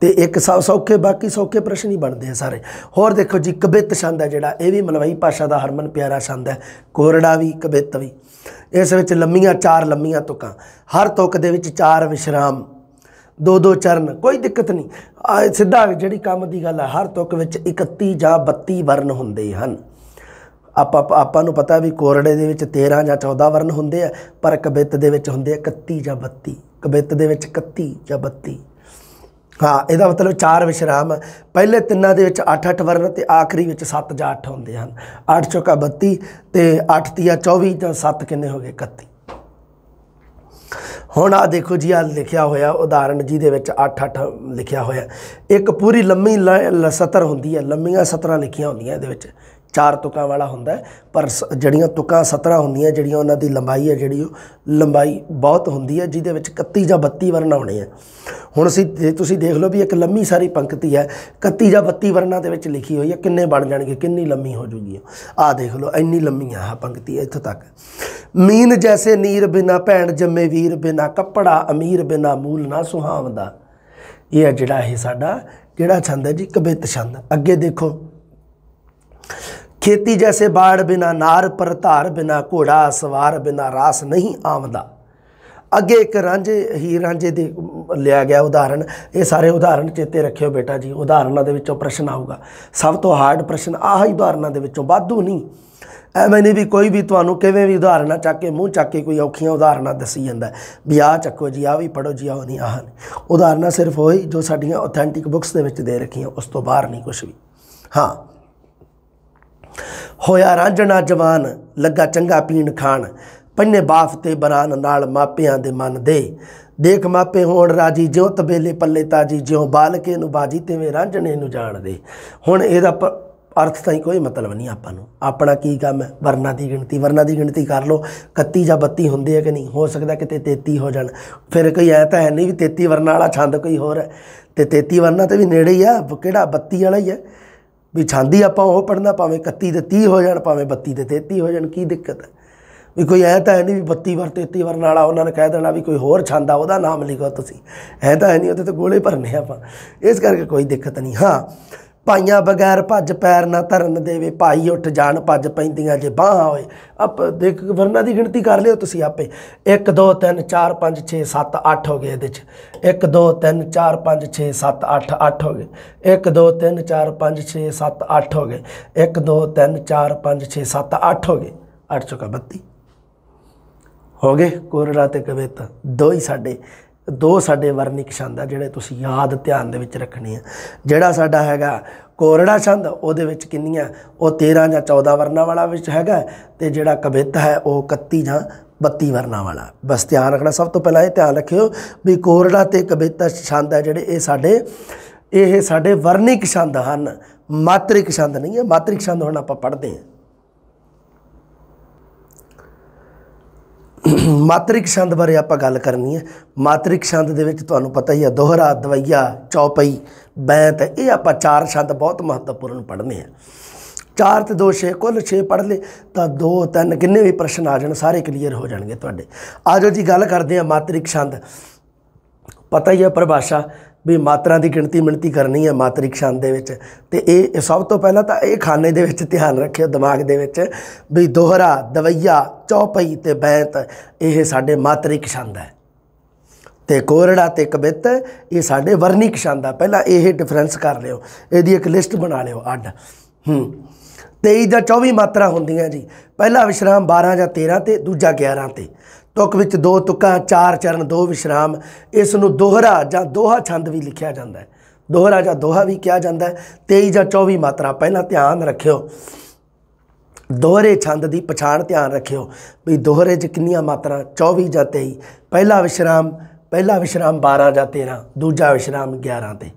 ਤੇ ਇੱਕ ਸੌ ਸੌਖੇ, ਬਾਕੀ ਸੌਖੇ ਪ੍ਰਸ਼ਨ ਹੀ ਬਣਦੇ ਆ ਸਾਰੇ। ਹੋਰ ਦੇਖੋ ਜੀ, ਕਬਿੱਤ ਛੰਦ ਹੈ ਜਿਹੜਾ, ਇਹ ਵੀ ਮਲਵਈ ਭਾਸ਼ਾ ਦਾ ਹਰਮਨ ਪਿਆਰਾ ਛੰਦ ਹੈ। ਕੋਰੜਾ ਵੀ, ਕਬਿੱਤ ਵੀ। ਇਸ ਵਿੱਚ ਲੰਮੀਆਂ ਚਾਰ ਲੰਮੀਆਂ ਤੁਕਾਂ। ਹਰ ਤੁਕ ਦੇ ਵਿੱਚ ਚਾਰ ਵਿਸ਼ਰਾਮ। ਦੋ ਦੋ ਚਰਨ, ਕੋਈ ਦਿੱਕਤ ਨਹੀਂ। ਸਿੱਧਾ ਜਿਹੜੀ ਕੰਮ ਦੀ ਗੱਲ ਹੈ ਹਰ ਤੁਕ ਵਿੱਚ 31 ਜਾਂ 32 ਵਰਨ ਹੁੰਦੇ ਹਨ। ਆਪਾਂ ਆਪਾਂ ਨੂੰ ਪਤਾ ਵੀ ਕੋਰੜੇ ਦੇ ਵਿੱਚ 13 ਜਾਂ 14 ਵਰਨ ਹੁੰਦੇ ਆ, ਪਰ ਕਬਿੱਤ ਦੇ ਵਿੱਚ ਹੁੰਦੇ ਆ 31 ਜਾਂ 32 ਕਬਿੱਤ ਦੇ ਵਿੱਚ 31 ਜਾਂ 32 ਹਾਂ, ਇਹਦਾ ਮਤਲਬ ਚਾਰ ਵਿਸ਼ਰਾਮ ਹੈ। ਪਹਿਲੇ ਤਿੰਨਾਂ ਦੇ ਵਿੱਚ 8-8 ਵਰਨ ਤੇ ਆਖਰੀ ਵਿੱਚ 7 ਜਾਂ 8 ਹੁੰਦੇ ਹਨ। 8 ਚੌਕਾ 32 ਤੇ 8 ਤੀਆ 24 ਜਾਂ 7 ਕਿੰਨੇ ਹੋ ਗਏ? 31 ਹੁਣ ਆ ਦੇਖੋ ਜੀ ਆ ਲਿਖਿਆ ਹੋਇਆ ਉਦਾਹਰਣ ਜੀ ਦੇ ਵਿੱਚ 8-8 ਲਿਖਿਆ ਹੋਇਆ। ਇੱਕ ਪੂਰੀ ਲੰਮੀ ਲ- ਸਤਰ ਹੁੰਦੀ ਹੈ, ਲੰਮੀਆਂ ਸਤਰਾਂ ਲਿਖੀਆਂ ਹੁੰਦੀਆਂ ਇਹਦੇ ਵਿੱਚ। ਚਾਰ ਤੁਕਾਂ ਵਾਲਾ ਹੁੰਦਾ ਪਰ ਸ- ਜਿਹੜੀਆਂ ਤੁਕਾਂ ਸਤਰਾਂ ਹੁੰਦੀਆਂ, ਜਿਹੜੀਆਂ ਉਹਨਾਂ ਦੀ ਲੰਬਾਈ ਹੈ, ਜਿਹੜੀ ਉਹ ਲੰਬਾਈ ਬਹੁਤ ਹੁੰਦੀ ਹੈ, ਜਿਹਦੇ ਵਿੱਚ 31 ਜਾਂ 32 ਵਰਨ ਆਉਣੇ ਆ। ਹੁਣ ਅਸੀਂ ਜੇ ਤੁਸੀਂ ਦੇਖ ਲਓ ਵੀ ਇੱਕ ਲੰਮੀ ਸਾਰੀ ਪੰਕਤੀ ਹੈ 31 ਜਾਂ 32 ਵਰਨਾਂ ਦੇ ਵਿੱਚ ਲਿਖੀ ਹੋਈ ਹੈ, ਕਿੰਨੇ ਬਣ ਜਾਣਗੇ, ਕਿੰਨੀ ਲੰਮੀ ਹੋ ਜੂਗੀ ਆਹ ਦੇਖ ਲਓ, ਇੰਨੀ ਲੰਮੀ ਆ ਆਹ ਪੰਕਤੀ ਇੱਥੋਂ ਤੱਕ। ਮੀਨ ਜੈਸੇ ਨੀਰ ਬਿਨਾ ਭੈਣ ਜੰਮੇ ਵੀਰ ਬਿਨਾ ਕੱਪੜਾ ਅਮੀਰ ਬਿਨਾ ਮੂਲ ਨਾ ਸੁਹਾਵਦਾ। ਇਹ ਹੈ ਜਿਹੜਾ ਇਹ ਸਾਡਾ ਕਿਹੜਾ ਛੰਦ ਹੈ ਜੀ? ਕਬਿਤ ਛੰਦ। ਅੱਗੇ ਦੇਖੋ। ਖੇਤੀ ਜੈਸੇ ਬਾੜ ਬਿਨਾ ਨਾਰ ਪਰ ਧਾਰ ਬਿਨਾ ਘੋੜਾ ਸਵਾਰ ਬਿਨਾ ਰਾਸ ਨਹੀਂ ਆਵਦਾ ਅੱਗੇ ਇੱਕ ਰਾਂਝੇ ਹੀ ਰਾਂਝੇ ਦੇ ਲਿਆ ਗਿਆ ਉਦਾਹਰਣ। ਇਹ ਸਾਰੇ ਉਦਾਹਰਣ ਚੇਤੇ ਰੱਖਿਓ ਬੇਟਾ ਜੀ। ਉਦਾਹਰਣਾਂ ਦੇ ਵਿੱਚੋਂ ਪ੍ਰਸ਼ਨ ਆਊਗਾ। ਸਭ ਤੋਂ ਹਾਰਡ ਪ੍ਰਸ਼ਨ ਆਹ ਹੀ ਉਦਾਹਰਣਾਂ ਦੇ ਵਿੱਚੋਂ ਵਾਧੂ ਨਹੀਂ। ਐਵੇਂ ਨਹੀਂ ਵੀ ਕੋਈ ਵੀ ਤੁਹਾਨੂੰ ਕਿਵੇਂ ਵੀ ਉਦਾਹਰਨਾਂ ਚੱਕ ਕੇ ਮੂੰਹ ਚੱਕ ਕੇ ਕੋਈ ਔਖੀਆਂ ਉਦਾਹਰਨਾਂ ਦੱਸੀ ਜਾਂਦਾ। ਵੀ ਆਹ ਚੱਕੋ ਜੀ, ਆਹ ਵੀ ਪੜੋ ਜੀ, ਆਹ ਨਹੀਂ ਆਹ ਨਹੀਂ। ਉਦਾਹਰਣਾਂ ਸਿਰਫ ਹੋਈ ਜੋ ਸਾਡੀਆਂ ਆਥੈਂਟਿਕ ਬੁੱਕਸ ਦੇ ਵਿੱਚ ਦੇ ਰੱਖੀਆਂ, ਉਸ ਤੋਂ ਬਾਹਰ ਨਹੀਂ ਕੁਝ ਵੀ। ਹਾਂ। ਹੋਇਆ ਰਾਂਝਣਾ ਜਵਾਨ, ਲੱਗਾ ਚੰਗਾ ਪੀਣ ਖਾਣ। ਪੰਨੇ ਬਾਫ ਤੇ ਬਰਾਨ ਨਾਲ ਮਾਪਿਆਂ ਦੇ ਮਨ ਦੇ। ਦੇਖ ਮਾਪੇ ਹੋਣ ਰਾਜੀ, ਜਿਉ ਤਬੇਲੇ ਪੱਲੇ ਤਾਜੀ, ਜਿਉ ਬਾਲਕੇ ਨੂੰ ਬਾਜੀ, ਤਿਵੇਂ ਰਾਂਝਣੇ ਨੂੰ ਜਾਣਦੇ। ਹੁਣ ਇਹਦਾ ਪ- ਅਰਥ ਤਾਂ ਹੀ ਕੋਈ ਮਤਲਬ ਨਹੀਂ ਆਪਾਂ ਨੂੰ। ਆਪਣਾ ਕੀ ਕੰਮ ਹੈ? ਵਰਨਾ ਦੀ ਗਿਣਤੀ, ਵਰਨਾ ਦੀ ਗਿਣਤੀ ਕਰ ਲਓ। 31 ਜਾਂ 32 ਹੁੰਦੇ ਆ ਕਿ ਨਹੀਂ? ਹੋ ਸਕਦਾ ਕਿਤੇ 33 ਹੋ ਜਾਣ। ਫਿਰ ਕੋਈ ਐ ਤਾਂ ਹੈ ਨਹੀਂ ਵੀ 33 ਵਰਨਾ ਵਾਲਾ ਛੰਦ ਕੋਈ ਹੋਰ ਹੈ। ਤੇ 33 ਵਰਨਾ ਤੇ ਵੀ ਨੇੜੇ ਹੀ ਆ। ਕਿਹੜਾ? 32 ਵਾਲਾ ਹੀ ਹੈ। ਵੀ ਛਾਂਦੀ ਆਪਾਂ ਉਹ ਪੜਨਾ ਭਾਵੇਂ 31 ਤੇ 30 ਹੋ ਜਾਣ, ਭਾਵੇਂ 32 ਤੇ 33 ਹੋ ਜਾਣ, ਕੀ ਦਿੱਕਤ ਹੈ? ਵੀ ਕੋਈ ਐ ਤਾਂ ਹੈ ਨਹੀਂ ਵੀ 32 ਵਰ 33 ਵਰ ਵਾਲਾ ਉਹਨਾਂ ਨੇ ਕਹਿ ਦੇਣਾ ਵੀ ਕੋਈ ਹੋਰ ਛਾਂਦਾ ਉਹਦਾ ਨਾਮ ਲਿਖੋ ਤੁਸੀਂ। ਐ ਤਾਂ ਹੈ ਨਹੀਂ, ਉਹਦੇ ਤੇ ਗੋਲੇ ਭਰਨੇ ਆਪਾਂ। ਇਸ ਕਰਕੇ ਕੋਈ ਦਿੱਕਤ ਨਹੀਂ। ਹਾਂ ਭਾਈਆਂ ਬਗੈਰ ਭੱਜ ਪੈਰ ਨਾ ਧਰਨ ਦੇਵੇ, ਭਾਈ ਉੱਠ ਜਾਣ ਭੱਜ ਪੈਂਦੀਆਂ ਜੇ ਬਾਹਾਂ ਹੋਏ ਆਪ ਦੇਖ, ਵਰਨਾ ਦੀ ਗਿਣਤੀ ਕਰ ਲਿਓ ਤੁਸੀਂ ਆਪੇ। 1 2 3 4 5 6 7 8 ਹੋ ਗਏ ਇਹਦੇ ਚ। 1 2 3 4 5 6 7 8 8 ਹੋ ਗਏ। 1 2 3 4 5 6 7 8 ਹੋ ਗਏ। 1 2 3 4 5 6 7 8 ਹੋ ਗਏ। 8 ਚੁਕਾ 32 ਹੋ ਗਏ ਕੋਰੜਾ ਤੇ ਕਵਿਤਾ। ਦੋ ਹੀ ਸਾਡੇ ਦੋ ਸਾਡੇ ਵਰਨਿਕ ਛੰਦ ਆ ਜਿਹੜੇ ਤੁਸੀਂ ਯਾਦ ਧਿਆਨ ਦੇ ਵਿੱਚ ਰੱਖਣੇ ਆ। ਜਿਹੜਾ ਸਾਡਾ ਹੈਗਾ ਕੋਰੜਾ ਛੰਦ, ਉਹਦੇ ਵਿੱਚ ਕਿੰਨੀਆਂ? ਉਹ 13 ਜਾਂ 14 ਵਰਨਾਂ ਵਾਲਾ ਵਿੱਚ ਹੈਗਾ ਤੇ ਜਿਹੜਾ ਕਵਿਤ ਹੈ, ਉਹ 31 ਜਾਂ 32 ਵਰਨਾਂ ਵਾਲਾ ਬਸ ਧਿਆਨ ਰੱਖਣਾ, ਸਭ ਤੋਂ ਪਹਿਲਾਂ ਇਹ ਧਿਆਨ ਰੱਖਿਓ ਵੀ ਕੋਰੜਾ ਤੇ ਕਵਿਤਾ ਛੰਦ ਹੈ ਜਿਹੜੇ ਇਹ ਸਾਡੇ ਇਹ ਸਾਡੇ ਵਰਨਿਕ ਛੰਦ ਹਨ, ਮਾਤ੍ਰਿਕ ਛੰਦ ਨਹੀਂ ਹੈ। ਮਾਤ੍ਰਿਕ ਛੰਦ ਹੁਣ ਆਪਾਂ ਪੜ੍ਹਦੇ ਹਾਂ। ਮਾਤਰਿਕ ਛੰਦ ਬਾਰੇ ਆਪਾਂ ਗੱਲ ਕਰਨੀ ਹੈ। ਮਾਤਰਿਕ ਛੰਦ ਦੇ ਵਿੱਚ ਤੁਹਾਨੂੰ ਪਤਾ ਹੀ ਆ ਦੋਹਰਾ, ਦਵਈਆ, ਚੌਪਈ, ਬੈਂਤ, ਇਹ ਆਪਾਂ ਚਾਰ ਛੰਦ ਬਹੁਤ ਮਹੱਤਵਪੂਰਨ ਪੜ੍ਹਨੇ ਆ। ਚਾਰ ਤੇ ਦੋ ਛੇ, ਕੁੱਲ ਛੇ ਪੜ੍ਹ ਲੇ ਤਾਂ ਦੋ, ਤਿੰਨ ਕਿੰਨੇ ਵੀ ਪ੍ਰਸ਼ਨ ਆ ਜਾਣ, ਸਾਰੇ ਕਲੀਅਰ ਹੋ ਜਾਣਗੇ ਤੁਹਾਡੇ। ਆਜੋ ਜੀ, ਗੱਲ ਕਰਦੇ ਆ ਮਾਤਰਿਕ ਛੰਦ। ਪਤਾ ਹੀ ਹੈ ਪਰਿਭਾਸ਼ਾ ਵੀ ਮਾਤਰਾ ਦੀ ਗਿਣਤੀ ਮਿਣਤੀ ਕਰਨੀ ਹੈ ਮਾਤਰਿਕ ਛੰਦ ਦੇ ਵਿੱਚ। ਤੇ ਇਹ ਸਭ ਤੋਂ ਪਹਿਲਾਂ ਤਾਂ ਇਹ ਖਾਨੇ ਦੇ ਵਿੱਚ ਧਿਆਨ ਰੱਖਿਓ ਦਿਮਾਗ ਦੇ ਵਿੱਚ ਵੀ ਦੋਹਰਾ, ਦਵਈਆ, ਚੌਪਈ ਤੇ ਬੈਂਤ ਇਹ ਸਾਡੇ ਮਾਤਰਿਕ ਛੰਦ ਹੈ। ਤੇ ਕੋਰੜਾ ਤੇ ਕਬਿੱਤ ਇਹ ਸਾਡੇ ਵਰਨਿਕ ਛੰਦ ਆ ਪਹਿਲਾਂ ਇਹ ਡਿਫਰੈਂਸ ਕਰ ਲਿਓ। ਇਹਦੀ ਇੱਕ ਲਿਸਟ ਬਣਾ ਲਿਓ ਅੱਡ। ਹੂੰ। 23 ਜਾਂ 24 ਮਾਤਰਾ ਹੁੰਦੀਆਂ ਜੀ। ਪਹਿਲਾ ਵਿਸ਼ਰਾਮ 12 ਜਾਂ 13 ਤੇ, ਦੂਜਾ 11 ਤੇ। ਤੁਕ ਵਿੱਚ ਦੋ ਤੁਕਾਂ, ਚਾਰ ਚਰਨ, ਦੋ ਵਿਸ਼ਰਾਮ, ਇਸ ਨੂੰ ਦੋਹਰਾ ਜਾਂ ਦੋਹਾ ਛੰਦ ਵੀ ਲਿਖਿਆ ਜਾਂਦਾ ਹੈ। ਦੋਹਰਾ ਜਾਂ ਦੋਹਾ ਵੀ ਕਿਹਾ ਜਾਂਦਾ ਹੈ। 23 ਜਾਂ 24 ਮਾਤਰਾ, ਪਹਿਲਾਂ ਧਿਆਨ ਰੱਖਿਓ। ਦੋਹਰੇ ਛੰਦ ਦੀ ਪਛਾਣ ਧਿਆਨ ਰੱਖਿਓ ਵੀ ਦੋਹਰੇ 'ਚ ਕਿੰਨੀਆਂ ਮਾਤਰਾ 24 ਜਾਂ 23 ਪਹਿਲਾ ਵਿਸ਼ਰਾਮ ਪਹਿਲਾ ਵਿਸ਼ਰਾਮ 12 ਜਾਂ 13 ਦੂਜਾ ਵਿਸ਼ਰਾਮ 11 ਤੇ।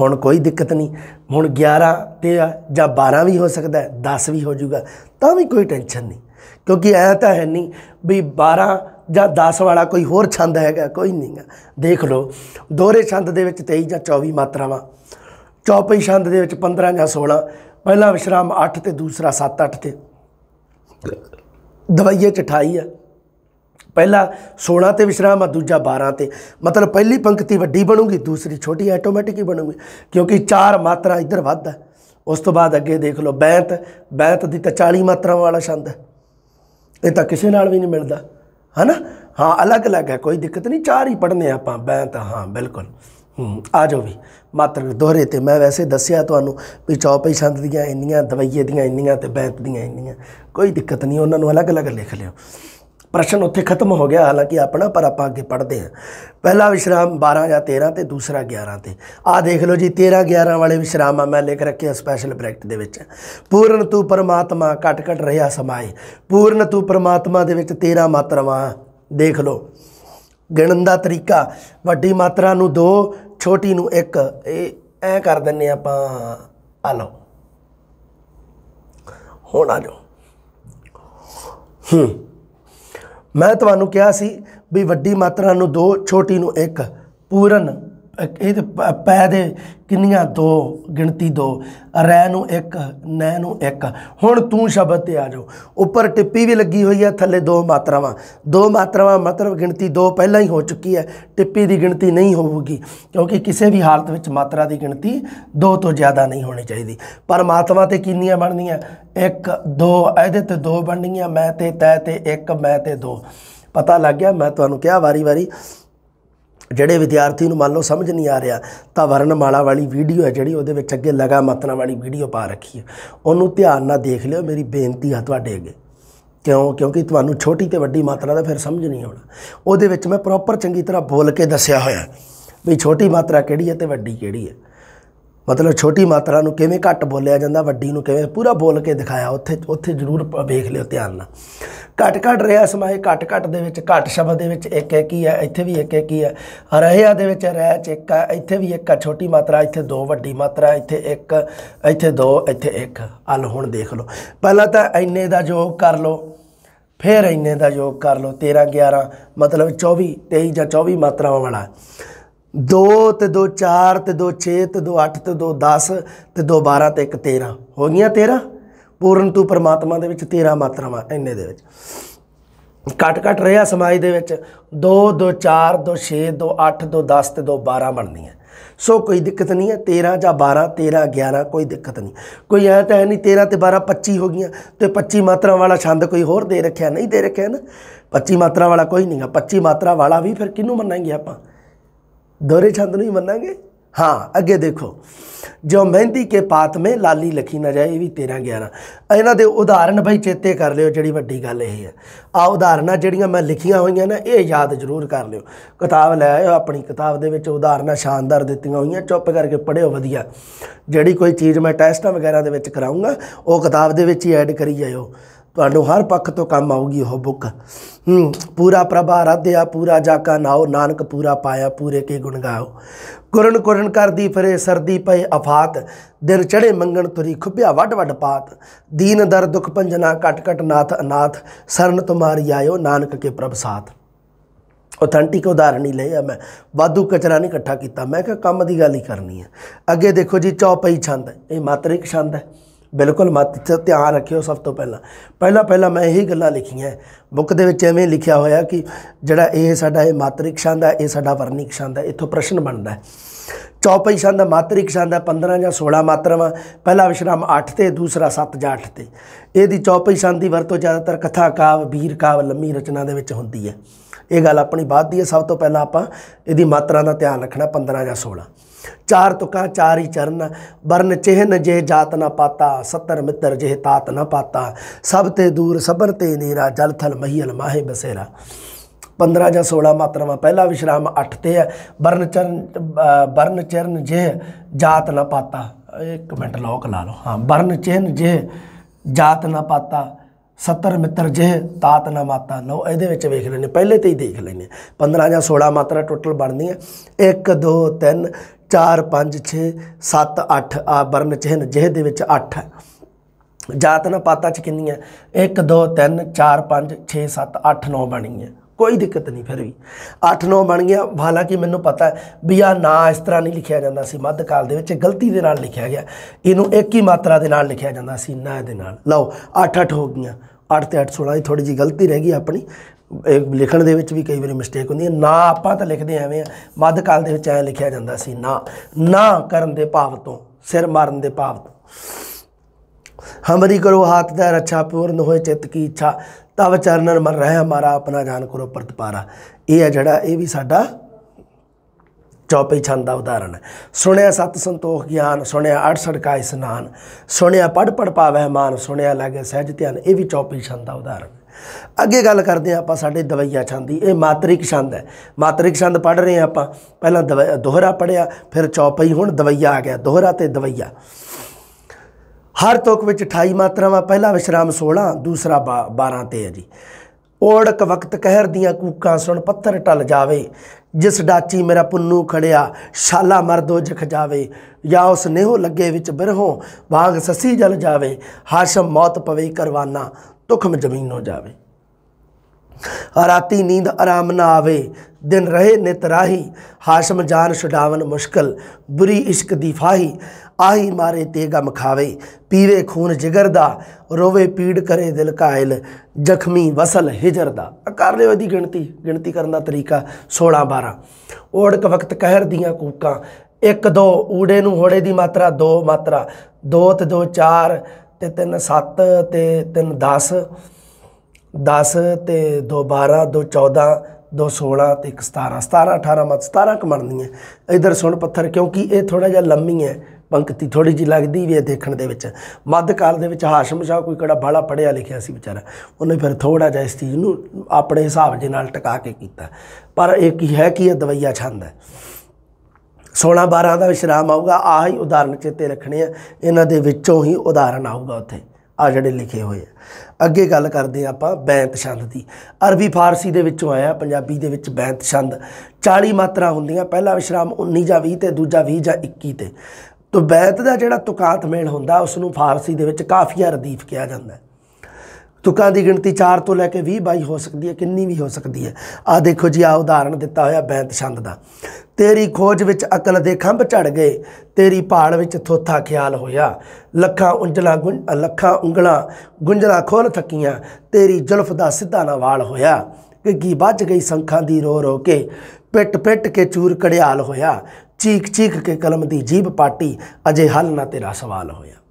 ਹੁਣ ਕੋਈ ਦਿੱਕਤ ਨਹੀਂ। ਹੁਣ 11 ਤੇ ਆ ਜਾਂ 12 ਵੀ ਹੋ ਸਕਦਾ ਹੈ 10 ਵੀ ਹੋ ਜਾਊਗਾ, ਤਾਂ ਵੀ ਕੋਈ ਟੈਨਸ਼ਨ ਨਹੀਂ। ਕਿਉਂਕਿ ਐ ਤਾਂ ਹੈ ਨਹੀਂ ਵੀ 12 ਜਾਂ 10 ਵਾਲਾ ਕੋਈ ਹੋਰ ਛੰਦ ਹੈਗਾ, ਕੋਈ ਨਹੀਂਗਾ ਦੇਖ ਲਓ, ਦੋਹਰੇ ਛੰਦ ਦੇ ਵਿੱਚ 23 ਜਾਂ 24 ਮਾਤਰਾਵਾਂ, ਚੌਪਈ ਛੰਦ ਦੇ ਵਿੱਚ 15 ਜਾਂ 16 ਪਹਿਲਾ ਵਿਸ਼ਰਾਮ 8 ਤੇ ਦੂਸਰਾ 7 8 ਤੇ। ਦਵਾਈਏ ਚ 28 ਹੈ ਪਹਿਲਾ 16 ਤੇ ਵਿਸਰਾਮ ਆ, ਦੂਜਾ 12 ਤੇ। ਮਤਲਬ ਪਹਿਲੀ ਪੰਕਤੀ ਵੱਡੀ ਬਣੂਗੀ, ਦੂਸਰੀ ਛੋਟੀ ਆਟੋਮੈਟਿਕ ਹੀ ਬਣੂਗੀ, ਕਿਉਂਕਿ ਚਾਰ ਮਾਤਰਾ ਇੱਧਰ ਵੱਧ ਹੈ ਉਸ ਤੋਂ ਬਾਅਦ ਅੱਗੇ ਦੇਖ ਲਓ ਬੈਂਤ ਬੈਂਤ ਦੀ ਤਾਂ 40 ਮਾਤਰਾ ਵਾਲਾ ਛੰਦ ਹੈ ਇਹ ਤਾਂ ਕਿਸੇ ਨਾਲ ਵੀ ਨਹੀਂ ਮਿਲਦਾ। ਹਨਾ? ਹਾਂ ਅਲੱਗ-ਅਲੱਗ ਹੈ, ਕੋਈ ਦਿੱਕਤ ਨਹੀਂ। ਚਾਰ ਹੀ ਪੜਨੇ ਆਪਾਂ। ਬੈਂਤ ਹਾਂ, ਬਿਲਕੁਲ। ਆ ਜਾਓ ਵੀ। ਮਾਤਰ ਦੋਹਰੇ ਤੇ ਮੈਂ ਵੈਸੇ ਦੱਸਿਆ ਤੁਹਾਨੂੰ ਵੀ ਚੌਪਈ ਛੰਦ ਦੀਆਂ ਇੰਨੀਆਂ, ਦਵਾਈਏ ਦੀਆਂ ਇੰਨੀਆਂ ਤੇ ਬੈਂਤ ਦੀਆਂ ਇੰਨੀਆਂ। ਕੋਈ ਦਿੱਕਤ ਨਹੀਂ, ਉਹਨਾਂ ਨੂੰ ਅਲੱਗ-ਅਲੱਗ ਲਿਖ ਲਿਓ। ਪ੍ਰਸ਼ਨ ਉੱਥੇ ਖਤਮ ਹੋ ਗਿਆ, ਹਾਲਾਂਕਿ ਆਪਣਾ, ਪਰ ਆਪਾਂ ਅੱਗੇ ਪੜ੍ਹਦੇ ਹਾਂ। ਪਹਿਲਾ ਵਿਸ਼ਰਾਮ 12 ਜਾਂ 13 ਤੇ, ਦੂਸਰਾ 11 ਤੇ। ਆ ਦੇਖ ਲਓ ਜੀ 13 11 ਵਾਲੇ ਵਿਸ਼ਰਾਮ ਆ, ਮੈਂ ਲਿਖ ਰੱਖਿਆ ਸਪੈਸ਼ਲ ਬ੍ਰੈਕਟ ਦੇ ਵਿੱਚ। ਪੂਰਨ ਤੂੰ ਪਰਮਾਤਮਾ, ਘਟ ਘਟ ਰਿਹਾ ਸਮਾਏ। ਪੂਰਨ ਤੂੰ ਪਰਮਾਤਮਾ ਦੇ ਵਿੱਚ 13 ਮਾਤਰਾਵਾਂ ਦੇਖ ਲਓ, ਗਿਣਨ ਦਾ ਤਰੀਕਾ, ਵੱਡੀ ਮਾਤਰਾ ਨੂੰ 2 ਛੋਟੀ ਨੂੰ 1 ਇਹ ਐ ਕਰ ਦਿੰਨੇ ਆਪਾਂ। ਆ ਲਓ। ਹੁਣ ਆ ਜਾਓ। ਹੂੰ। ਮੈਂ ਤੁਹਾਨੂੰ ਕਿਹਾ ਸੀ ਵੀ ਵੱਡੀ ਮਾਤਰਾ ਨੂੰ 2 ਛੋਟੀ ਨੂੰ 1 ਪੂਰਨ। ਇਹ ਪੈ ਦੇ ਕਿੰਨੀਆਂ ਦੋ, ਗਿਣਤੀ ਦੋ। ਰੈ ਨੂੰ ਇੱਕ, ਨੈ ਨੂੰ ਇੱਕ। ਹੁਣ ਤੂੰ ਸ਼ਬਦ ਤੇ ਆ ਜਾਓ। ਉੱਪਰ ਟਿੱਪੀ ਵੀ ਲੱਗੀ ਹੋਈ ਹੈ ਥੱਲੇ ਦੋ ਮਾਤਰਾਵਾਂ। ਦੋ ਮਾਤਰਾਵਾਂ ਮਤਲਬ ਗਿਣਤੀ ਦੋ ਪਹਿਲਾਂ ਹੀ ਹੋ ਚੁੱਕੀ ਹੈ। ਟਿੱਪੀ ਦੀ ਗਿਣਤੀ ਨਹੀਂ ਹੋਊਗੀ, ਕਿਉਂਕਿ ਕਿਸੇ ਵੀ ਹਾਲਤ ਵਿੱਚ ਮਾਤਰਾ ਦੀ ਗਿਣਤੀ ਦੋ ਤੋਂ ਜ਼ਿਆਦਾ ਨਹੀਂ ਹੋਣੀ ਚਾਹੀਦੀ। ਪਰਮਾਤਮਾ ਤੇ ਕਿੰਨੀਆਂ ਬਣਦੀਆਂ ਇੱਕ, ਦੋ। ਇਹਦੇ ਤੇ ਦੋ ਬਣਨੀਆਂ, ਮੈਂ ਤੇ ਤੈ ਤੇ ਇੱਕ, ਮੈਂ ਤੇ ਦੋ। ਪਤਾ ਲੱਗ ਗਿਆ, ਮੈਂ ਤੁਹਾਨੂੰ ਕਿਹਾ ਵਾਰੀ-ਵਾਰੀ ਜਿਹੜੇ ਵਿਦਿਆਰਥੀ ਨੂੰ ਮੰਨ ਲਓ ਸਮਝ ਨਹੀਂ ਆ ਰਿਹਾ, ਤਾਂ ਵਰਣਮਾਲਾ ਵਾਲੀ ਵੀਡੀਓ ਹੈ ਜਿਹੜੀ ਉਹਦੇ ਵਿੱਚ ਅੱਗੇ ਲਗਾ ਮਾਤਰਾ ਵਾਲੀ ਵੀਡੀਓ ਪਾ ਰੱਖੀ ਹੈ। ਉਹਨੂੰ ਧਿਆਨ ਨਾਲ ਦੇਖ ਲਿਓ, ਮੇਰੀ ਬੇਨਤੀ ਆ ਤੁਹਾਡੇ ਅੱਗੇ। ਕਿਉਂ? ਕਿਉਂਕਿ ਤੁਹਾਨੂੰ ਛੋਟੀ ਤੇ ਵੱਡੀ ਮਾਤਰਾ ਦਾ ਫਿਰ ਸਮਝ ਨਹੀਂ ਆਉਣਾ। ਉਹਦੇ ਵਿੱਚ ਮੈਂ ਪ੍ਰੋਪਰ ਚੰਗੀ ਤਰ੍ਹਾਂ ਬੋਲ ਕੇ ਦੱਸਿਆ ਹੋਇਆ ਵੀ ਛੋਟੀ ਮਾਤਰਾ ਕਿਹੜੀ ਹੈ ਤੇ ਵੱਡੀ ਕਿਹੜੀ ਹੈ। ਮਤਲਬ ਛੋਟੀ ਮਾਤਰਾ ਨੂੰ ਕਿਵੇਂ ਘੱਟ ਬੋਲਿਆ ਜਾਂਦਾ, ਵੱਡੀ ਨੂੰ ਕਿਵੇਂ, ਪੂਰਾ ਬੋਲ ਕੇ ਦਿਖਾਇਆ, ਉੱਥੇ ਉੱਥੇ ਜ਼ਰੂਰ ਪ- ਵੇਖ ਲਿਓ ਧਿਆਨ ਨਾਲ। ਘੱਟ ਘੱਟ ਰਿਹਾ ਸਮਾਏ ਘੱਟ ਘੱਟ ਦੇ ਵਿੱਚ, ਘੱਟ ਸ਼ਬਦ ਦੇ ਵਿੱਚ ਇੱਕ ਇੱਕ ਹੀ ਹੈ, ਇੱਥੇ ਵੀ ਇੱਕ ਇੱਕ ਹੀ ਹੈ। ਰਹਿਆ ਦੇ ਵਿੱਚ ਰਹਿ ਚ ਇੱਕ ਹੈ, ਇੱਥੇ ਵੀ ਇੱਕ ਹੈ, ਛੋਟੀ ਮਾਤਰਾ, ਇੱਥੇ ਦੋ, ਵੱਡੀ ਮਾਤਰਾ, ਇੱਥੇ ਇੱਕ, ਇੱਥੇ ਦੋ, ਇੱਥੇ ਇੱਕ। ਹਲ ਹੁਣ ਦੇਖ ਲਓ। ਪਹਿਲਾਂ ਤਾਂ ਇੰਨੇ ਦਾ ਯੋਗ ਕਰ ਲਓ, ਫਿਰ ਇੰਨੇ ਦਾ ਯੋਗ ਕਰ ਲਓ 13 11 ਮਤਲਬ 24 23 ਜਾਂ 24 ਮਾਤਰਾਵਾਂ ਵਾਲਾ। 2 ਤੇ 2 4 ਤੇ 2 6 ਤੇ 2 8 ਤੇ 2 10 ਤੇ 2 12 ਤੇ 1 13 ਹੋ ਗਈਆਂ 13 ਪੂਰਨ ਤੂੰ ਪਰਮਾਤਮਾ ਦੇ ਵਿੱਚ 13 ਮਾਤਰਾਵਾਂ ਇੰਨੇ ਦੇ ਵਿੱਚ। ਘਟ ਘਟ ਰਿਹਾ ਸਮਾਜ ਦੇ ਵਿੱਚ। 2 2 4 2 6 2 8 2 10 ਤੇ 2 12 ਬਣਦੀਆਂ ਸੋ ਕੋਈ ਦਿੱਕਤ ਨਹੀਂ ਹੈ। 13 ਜਾਂ 12 13 11 ਕੋਈ ਦਿੱਕਤ ਨਹੀਂ। ਕੋਈ ਐ ਤਾਂ ਹੈ ਨਹੀਂ 13 ਤੇ 12 25 ਹੋ ਗਈਆਂ ਤੇ 25 ਮਾਤਰਾ ਵਾਲਾ ਛੰਦ ਕੋਈ ਹੋਰ ਦੇ ਰੱਖਿਆ, ਨਹੀਂ ਦੇ ਰੱਖਿਆ ਨਾ। 25 ਮਾਤਰਾ ਵਾਲਾ ਕੋਈ ਨਹੀਂਗਾ 25 ਮਾਤਰਾ ਵਾਲਾ ਵੀ ਫਿਰ ਕਿਹਨੂੰ ਮੰਨਾਂਗੇ ਆਪਾਂ? ਦੋਹਰੇ ਛੰਦ ਨੂੰ ਹੀ ਮੰਨਾਂਗੇ? ਹਾਂ, ਅੱਗੇ ਦੇਖੋ। ਜੋ ਮਹਿੰਦੀ ਕੇ ਪਾਤ ਮੇ ਲਾਲੀ ਲਖੀ ਨਾ ਜਾਏ, ਇਹ ਵੀ 13 11 ਇਹਨਾਂ ਦੇ ਉਦਾਹਰਨ ਬਈ ਚੇਤੇ ਕਰ ਲਿਓ, ਜਿਹੜੀ ਵੱਡੀ ਗੱਲ ਇਹ ਹੈ। ਆ ਉਦਾਹਰਨਾਂ ਜਿਹੜੀਆਂ ਮੈਂ ਲਿਖੀਆਂ ਹੋਈਆਂ ਨਾ, ਇਹ ਯਾਦ ਜ਼ਰੂਰ ਕਰ ਲਿਓ। ਕਿਤਾਬ ਲੈ ਆਇਓ ਆਪਣੀ ਕਿਤਾਬ ਦੇ ਵਿੱਚ ਉਦਾਹਰਨਾਂ ਸ਼ਾਨਦਾਰ ਦਿੱਤੀਆਂ ਹੋਈਆਂ, ਚੁੱਪ ਕਰਕੇ ਪੜ੍ਹਿਓ ਵਧੀਆ। ਜਿਹੜੀ ਕੋਈ ਚੀਜ਼ ਮੈਂ ਟੈਸਟਾਂ ਵਗੈਰਾ ਦੇ ਵਿੱਚ ਕਰਾਉਂਗਾ ਉਹ ਕਿਤਾਬ ਦੇ ਵਿੱਚ ਹੀ ਐਡ ਕਰੀ ਜਾਇਓ। ਤੁਹਾਨੂੰ ਹਰ ਪੱਖ ਤੋਂ ਕੰਮ ਆਊਗੀ ਉਹ ਬੁੱਕ। ਹੂੰ, ਪੂਰਾ ਪ੍ਰਭਾ ਰਾਧਿਆ ਪੂਰਾ ਜਾਕਾ ਨਾਓ, ਨਾਨਕ ਪੂਰਾ ਪਾਇਆ, ਪੂਰੇ ਕੇ ਗੁਣ ਗਾਓ। ਕੁਰਨ ਕੁਰਨ ਕਰਦੀ ਫਿਰੇ, ਸਰਦੀ ਪਏ ਅਫਾਤ, ਦਿਨ ਚੜੇ ਮੰਗਣ ਤੁਰੀ ਖੁੱਬਿਆ ਵੱਡ ਵੱਡ ਪਾਤ। ਦੀਨ ਦਰ ਦੁਖ ਪੰਜਨਾ ਕਟ ਕਟ ਨਾਥ ਅਨਾਥ, ਸਰਨ ਤੁਮਾਰੀ ਆਇਓ ਨਾਨਕ ਕੇ ਪ੍ਰਭ ਸਾਥ। ਆਥੈਂਟਿਕ ਉਦਾਹਰਣ ਹੀ ਲਿਆ ਮੈਂ। ਵਾਧੂ ਕਚਰਾ ਨਹੀਂ ਇਕੱਠਾ ਕੀਤਾ। ਮੈਂ ਕਿਹਾ ਕੰਮ ਦੀ ਗੱਲ ਹੀ ਕਰਨੀ ਹੈ ਅੱਗੇ ਦੇਖੋ ਜੀ ਚੌਪਈ ਛੰਦ। ਹੈ ਇਹ ਮਾਤਰਿਕ ਛੰਦ ਹੈ। ਬਿਲਕੁਲ ਮਤ ਤੇ ਧਿਆਨ ਰੱਖਿਓ ਸਭ ਤੋਂ ਪਹਿਲਾਂ। ਪਹਿਲਾਂ ਪਹਿਲਾਂ ਮੈਂ ਇਹੀ ਗੱਲਾਂ ਲਿਖੀਆਂ। ਬੁੱਕ ਦੇ ਵਿੱਚ ਐਵੇਂ ਲਿਖਿਆ ਹੋਇਆ ਕਿ ਜਿਹੜਾ ਇਹ ਸਾਡਾ ਇਹ ਮਾਤਰਿਕ ਛੰਦ ਹੈ ਇਹ ਸਾਡਾ ਵਰਣਿਕ ਛੰਦ ਹੈ ਇੱਥੋਂ ਪ੍ਰਸ਼ਨ ਬਣਦਾ ਹੈ। ਚੌਪਈ ਛੰਦ ਹੈ, ਮਾਤਰਿਕ ਛੰਦ ਹੈ 15 ਜਾਂ 16 ਮਾਤਰਾਵਾਂ ਪਹਿਲਾ ਵਿਸ਼ਰਾਮ 8 ਤੇ ਦੂਸਰਾ 7 ਜਾਂ 8 ਤੇ। ਇਹਦੀ ਚੌਪਈ ਛੰਦ ਦੀ ਵਰਤੋਂ ਜ਼ਿਆਦਾਤਰ ਕਥਾ ਕਾਵ ਵੀਰ ਕਾਵ ਲੰਮੀ ਰਚਨਾ ਦੇ ਵਿੱਚ ਹੁੰਦੀ ਹੈ। ਇਹ ਗੱਲ ਆਪਣੀ ਬਾਤ ਦੀ ਹੈ। ਸਭ ਤੋਂ ਪਹਿਲਾਂ ਆਪਾਂ ਇਹਦੀ ਮਾਤਰਾ ਦਾ ਧਿਆਨ ਰੱਖਣਾ 15 ਜਾਂ 16 ਚਾਰ ਤੁਕਾਂ ਚਾਰ ਹੀ ਚਰਨ ਬਰਨ ਚਿਹਨ ਜੇ ਜਾਤ ਨਾ ਪਾਤਾ ਸੱਤਰ ਮਿੱਤਰ ਜੇ ਤਾਤ ਨਾ ਪਾਤਾ। ਸਭ ਤੇ ਦੂਰ ਸਬਰ ਤੇ ਨੀਰਾ ਜਲ ਥਲ ਮਹੀਲ ਮਾਹੇ ਬਸੇਰਾ। 15 ਜਾਂ 16 ਮਾਤਰਾਵਾਂ ਪਹਿਲਾ ਵਿਸ਼ਰਾਮ 8 ਤੇ ਹੈ। ਬਰਨ ਚਰਨ ਅ, ਬਰਨ ਚਰਨ ਜੇ ਜਾਤ ਨਾ ਪਾਤਾ। ਇੱਕ ਮਿੰਟ ਲੋਕ ਲਾ ਲਓ। ਹਾਂ ਬਰਨ ਚਿਹਨ ਜੇ ਜਾਤ ਨਾ ਪਾਤਾ 70 ਮਿੱਤਰ ਜਿਹ ਤਾਤ ਨਾ ਮਾਤਾ। ਲਓ ਇਹਦੇ ਵਿੱਚ ਵੇਖ ਲੈਣੇ ਪਹਿਲੇ ਤੇ ਹੀ ਦੇਖ ਲੈਣੇ 15 ਜਾਂ 16 ਮਾਤਰਾ ਟੋਟਲ ਬਣਦੀਆਂ 1 2 3 4 5 6 7 8 ਆ ਬਰਨ ਚਿਹਨ ਜਿਹੇ ਦੇ ਵਿੱਚ 8 ਹੈ। ਜਾਤ ਨਾ ਪਾਤਾ ਚ ਕਿੰਨੀਆਂ 1 2 3 4 5 6 7 8 9 ਬਣੀਆਂ ਕੋਈ ਦਿੱਕਤ ਨਹੀਂ ਫਿਰ ਵੀ। 8 9 ਬਣ ਗਿਆ। ਹਾਲਾਂਕਿ ਮੈਨੂੰ ਪਤਾ ਹੈ ਵੀ ਆ ਨਾ ਇਸ ਤਰ੍ਹਾਂ ਨਹੀਂ ਲਿਖਿਆ ਜਾਂਦਾ ਸੀ। ਮੱਧ ਕਾਲ ਦੇ ਵਿੱਚ ਗਲਤੀ ਦੇ ਨਾਲ ਲਿਖਿਆ ਗਿਆ। ਇਹਨੂੰ ਇੱਕ ਹੀ ਮਾਤਰਾ ਦੇ ਨਾਲ ਲਿਖਿਆ ਜਾਂਦਾ ਸੀ, ਨਾ ਦੇ ਨਾਲ। ਲਓ 8 8 ਹੋ ਗਈਆਂ। 8 ਤੇ 8 16 ਦੀ ਥੋੜੀ ਜੀ ਗਲਤੀ ਰਹਿ ਗਈ ਆਪਣੀ। ਲਿਖਣ ਦੇ ਵਿੱਚ ਵੀ ਕਈ ਵਾਰੀ ਮਿਸਟੇਕ ਹੁੰਦੀ ਹੈ। ਨਾ ਆਪਾਂ ਤਾਂ ਲਿਖਦੇ ਐਵੇਂ ਆ। ਮੱਧ ਕਾਲ ਦੇ ਵਿੱਚ ਐ ਲਿਖਿਆ ਜਾਂਦਾ ਸੀ, ਨਾ। ਨਾ ਕਰਨ ਦੇ ਭਾਵ ਤੋਂ, ਸਿਰ ਮਾਰਨ ਦੇ ਭਾਵ ਤੋਂ। ਹਮਰੀ ਕਰੋ ਹਾਥ ਦਾ ਰੱਛਾ, ਪੂਰਨ ਹੋਏ ਚਿੱਤ ਕੀ ਇੱਛਾ। ਤਵ ਚਰਨਨ ਮਰ ਰਹਿ ਹਮਾਰਾ ਆਪਣਾ ਜਾਨ ਕਰੋ ਪ੍ਰਤਪਾਰਾ ਇਹ ਹੈ ਜਿਹੜਾ, ਇਹ ਵੀ ਸਾਡਾ ਚੌਪਈ ਛੰਦ ਦਾ ਉਦਾਹਰਣ ਹੈ। ਸੁਣਿਆ ਸਤ ਸੰਤੋਖ ਗਿਆਨ, ਸੁਣਿਆ ਅਠ ਸੜਕਾ ਇਸਨਾਨ। ਸੁਣਿਆ ਪੜ ਪੜ ਪਾਵੈ ਮਾਨ, ਸੁਣਿਆ ਲਾਗੇ ਸਹਿਜ ਧਿਆਨ। ਇਹ ਵੀ ਚੌਪਈ ਛੰਦ ਦਾ ਉਦਾਹਰਣ ਅੱਗੇ ਗੱਲ ਕਰਦੇ ਹਾਂ ਆਪਾਂ ਸਾਡੇ ਦਵਈਆ ਛੰਦ ਦੀ, ਇਹ ਮਾਤਰਿਕ ਛੰਦ ਹੈ। ਮਾਤਰਿਕ ਛੰਦ ਪੜ ਰਹੇ ਹਾਂ ਆਪਾਂ। ਪਹਿਲਾਂ ਦਵ- ਦੋਹਰਾ ਪੜਿਆ ਫਿਰ ਚੌਪਈ, ਹੁਣ ਦਵਈਆ ਆ ਗਿਆ, ਦੋਹਰਾ ਤੇ ਦਵਈਆ। ਹਰ ਤੁਕ ਵਿੱਚ 28 ਮਾਤਰਾਵਾਂ, ਪਹਿਲਾ ਵਿਸ਼ਰਾਮ 16 ਦੂਸਰਾ 12 ਤੇ ਹੈ ਜੀ। ਓੜਕ ਵਕਤ ਕਹਿਰ ਦੀਆਂ ਕੂਕਾਂ ਸੁਣ, ਪੱਥਰ ਟਲ ਜਾਵੇ। ਜਿਸ ਡਾਚੀ ਮੇਰਾ ਪੁੰਨੂ ਖੜਿਆ ਸ਼ਾਲਾ ਮਰਦੋ ਜਖ ਜਾਵੇ। ਜਾਂ ਉਸ ਨੇਹੋ ਲੱਗੇ ਵਿੱਚ ਬਿਰਹੋਂ ਬਾਗ ਸਸੀ ਜਲ ਜਾਵੇ। ਹਾਸ਼ਮ ਮੌਤ ਪਵੇ ਕਰਵਾਨਾ ਤੁਖਮ ਜ਼ਮੀਨ ਹੋ ਜਾਵੇ। ਰਾਤੀ ਨੀਂਦ ਆਰਾਮ ਨਾ ਆਵੇ, ਦਿਨ ਰਹੇ ਨਿਤ ਰਾਹੀ, ਹਾਸ਼ਮ ਜਾਨ ਛੁਡਾਵਨ ਮੁਸ਼ਕਲ, ਬੁਰੀ ਇਸ਼ਕ ਦੀ ਫਾਹੀ, ਆਹੀ ਮਾਰੇ ਤੇ ਗਮ ਖਾਵੇ, ਪੀਵੇ ਖੂਨ ਜਿਗਰ ਦਾ, ਰੋਵੇ ਪੀੜ ਕਰੇ ਦਿਲ ਕਾਇਲ, ਜ਼ਖਮੀ ਵਸਲ ਹਿਜਰ ਦਾ। ਕਰ ਲਿਓ ਇਹਦੀ ਗਿਣਤੀ ਗਿਣਤੀ ਕਰਨ ਦਾ ਤਰੀਕਾ 16 12 ਓੜਕ ਵਕਤ ਕਹਿਰ ਦੀਆਂ ਕੂਕਾਂ 1 2 ਊੜੇ ਨੂੰ ਹੋੜੇ ਦੀ ਮਾਤਰਾ, ਦੋ ਮਾਤਰਾ ਦੋ ਤੇ 2 4 ਤੇ 3 7 ਤੇ 3 10 10 ਤੇ 2 12 2 14 2 16 ਤੇ 1 17 17 18 ਮਤ 17 ਕ ਬਣਨੀ ਹੈ ਇਧਰ ਸੁਣ ਪੱਥਰ, ਕਿਉਂਕਿ ਇਹ ਥੋੜਾ ਜਿਹਾ ਲੰਮੀ ਹੈ, ਪੰਕਤੀ ਥੋੜੀ ਜੀ ਲੱਗਦੀ ਵੀ ਹੈ ਦੇਖਣ ਦੇ ਵਿੱਚ। ਮੱਧ ਕਾਲ ਦੇ ਵਿੱਚ ਹਾਸ਼ਮ ਸ਼ਾਹ ਕੋਈ ਕਿਹੜਾ ਬਾਲਾ ਪੜਿਆ ਲਿਖਿਆ ਸੀ ਵਿਚਾਰਾ। ਉਹਨੇ ਫਿਰ ਥੋੜਾ ਜਿਹਾ ਇਸ ਚੀਜ਼ ਨੂੰ ਆਪਣੇ ਹਿਸਾਬ ਦੇ ਨਾਲ ਟਿਕਾ ਕੇ ਕੀਤਾ। ਪਰ ਇਹ ਕੀ ਹੈ, ਕਿ ਇਹ ਦਵਈਆ ਛੰਦ ਹੈ? 16 12 ਦਾ ਵਿਸ਼ਰਾਮ ਆਊਗਾ, ਆਹ ਹੀ ਉਦਾਹਰਣ ਚੇਤੇ ਰੱਖਣੇ ਆ। ਇਹਨਾਂ ਦੇ ਵਿੱਚੋਂ ਹੀ ਉਦਾਹਰਣ ਆਊਗਾ ਉੱਥੇ ਆ ਜਿਹੜੇ ਲਿਖੇ ਹੋਏ ਆ। ਅੱਗੇ ਗੱਲ ਕਰਦੇ ਆ ਆਪਾਂ ਬੈਂਤ ਛੰਦ ਦੀ। ਅਰਬੀ ਫਾਰਸੀ ਦੇ ਵਿੱਚੋਂ ਆਇਆ, ਪੰਜਾਬੀ ਦੇ ਵਿੱਚ ਬੈਂਤ ਛੰਦ। 40 ਮਾਤਰਾ ਹੁੰਦੀਆਂ, ਪਹਿਲਾ ਵਿਸ਼ਰਾਮ 19 ਜਾਂ 20 ਤੇ, ਦੂਜਾ 20 ਜਾਂ 21 ਤੇ। ਤੋ ਬੈਂਤ ਦਾ ਜਿਹੜਾ ਤੁਕਾਤ ਮੇਲ ਹੁੰਦਾ ਉਸ ਨੂੰ ਫਾਰਸੀ ਦੇ ਵਿੱਚ ਕਾਫੀਆ ਰਦੀਫ ਕਿਹਾ ਜਾਂਦਾ ਹੈ। ਤੁਕਾਂ ਦੀ ਗਿਣਤੀ 4 ਤੋਂ ਲੈ ਕੇ 20 22 ਹੋ ਸਕਦੀ ਹੈ, ਕਿੰਨੀ ਵੀ ਹੋ ਸਕਦੀ ਹੈ। ਆ ਦੇਖੋ ਜੀ ਆ ਉਦਾਹਰਣ ਦਿੱਤਾ ਹੋਇਆ ਬੈਂਤ ਛੰਦ ਦਾ। ਤੇਰੀ ਖੋਜ ਵਿੱਚ ਅਕਲ ਦੇ ਖੰਭ ਝੜ ਗਏ, ਤੇਰੀ ਭਾਲ ਵਿੱਚ ਥੋਥਾ ਖਿਆਲ ਹੋਇਆ। ਲੱਖਾਂ ਉਂਜਲਾਂ ਗੁੰਝ ਲੱਖਾਂ ਉਂਗਲਾਂ ਗੁੰਝਲਾਂ ਖੋਲ ਥੱਕੀਆਂ, ਤੇਰੀ ਜ਼ੁਲਫ ਦਾ ਸਿੱਧਾ ਨਾ ਵਾਲ ਹੋਇਆ। ਗਿੱਗੀ ਵੱਜ ਗਈ ਸੰਖਾਂ ਦੀ ਰੋ ਰੋ ਕੇ ਪਿੱਟ ਪਿੱਟ ਕੇ ਚੂਰ ਕੜਿਆਲ ਹੋਇਆ। ਚੀਕ ਚੀਕ ਕੇ ਕਲਮ ਦੀ ਜੀਬ ਪਾਟੀ, ਅਜੇ ਹੱਲ ਨਾ ਤੇਰਾ ਸਵਾਲ ਹੋਇਆ।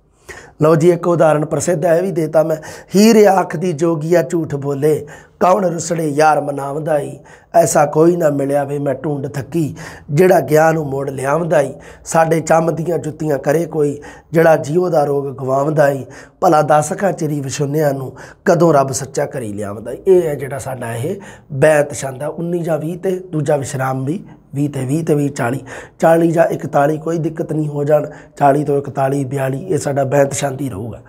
ਲਓ ਜੀ, ਇੱਕ ਉਦਾਹਰਣ ਪ੍ਰਸਿੱਧ ਹੈ, ਇਹ ਵੀ ਦੇਤਾ ਮੈਂ। ਹੀਰੇ ਅੱਖ ਦੀ ਜੋਗੀਆ ਝੂਠ ਬੋਲੇ, ਕੌਣ ਰੁਸੜੇ ਯਾਰ ਮਨਾਵਦਾ ਈ ਐਸਾ ਕੋਈ ਨਾ ਮਿਲਿਆ ਵੇ, ਮੈਂ ਢੂੰਡ ਥੱਕੀ। ਜਿਹੜਾ ਗਿਆਨ ਨੂੰ ਮੋੜ ਲਿਆਵਦਾ ਈ ਸਾਡੇ ਚੰਮ ਦੀਆਂ ਜੁੱਤੀਆਂ ਕਰੇ ਕੋਈ, ਜਿਹੜਾ ਜੀਵ ਦਾ ਰੋਗ ਗਵਾਵਦਾ ਈ ਭਲਾ ਦੱਸ ਕਾ ਚਿਰੀ ਵਿਸ਼ੁੰਨਿਆਂ ਨੂੰ, ਕਦੋਂ ਰੱਬ ਸੱਚਾ ਕਰੀ ਲਿਆਵਦਾ ਈ ਇਹ ਹੈ ਜਿਹੜਾ ਸਾਡਾ ਇਹ ਬੈਤ ਛੰਦ ਹੈ 19 ਜਾਂ 20 ਤੇ ਦੂਜਾ ਵਿਸ਼ਰਾਮ ਵੀ 20 ਤੇ 20 ਤੇ 20 40 40 ਜਾਂ 41 ਕੋਈ ਦਿੱਕਤ ਨਹੀਂ ਹੋ ਜਾਣ। 40 ਤੋਂ 41 42 ਇਹ ਸਾਡਾ ਬੈਂਤ ਛੰਦ ਰਹੂਗਾ।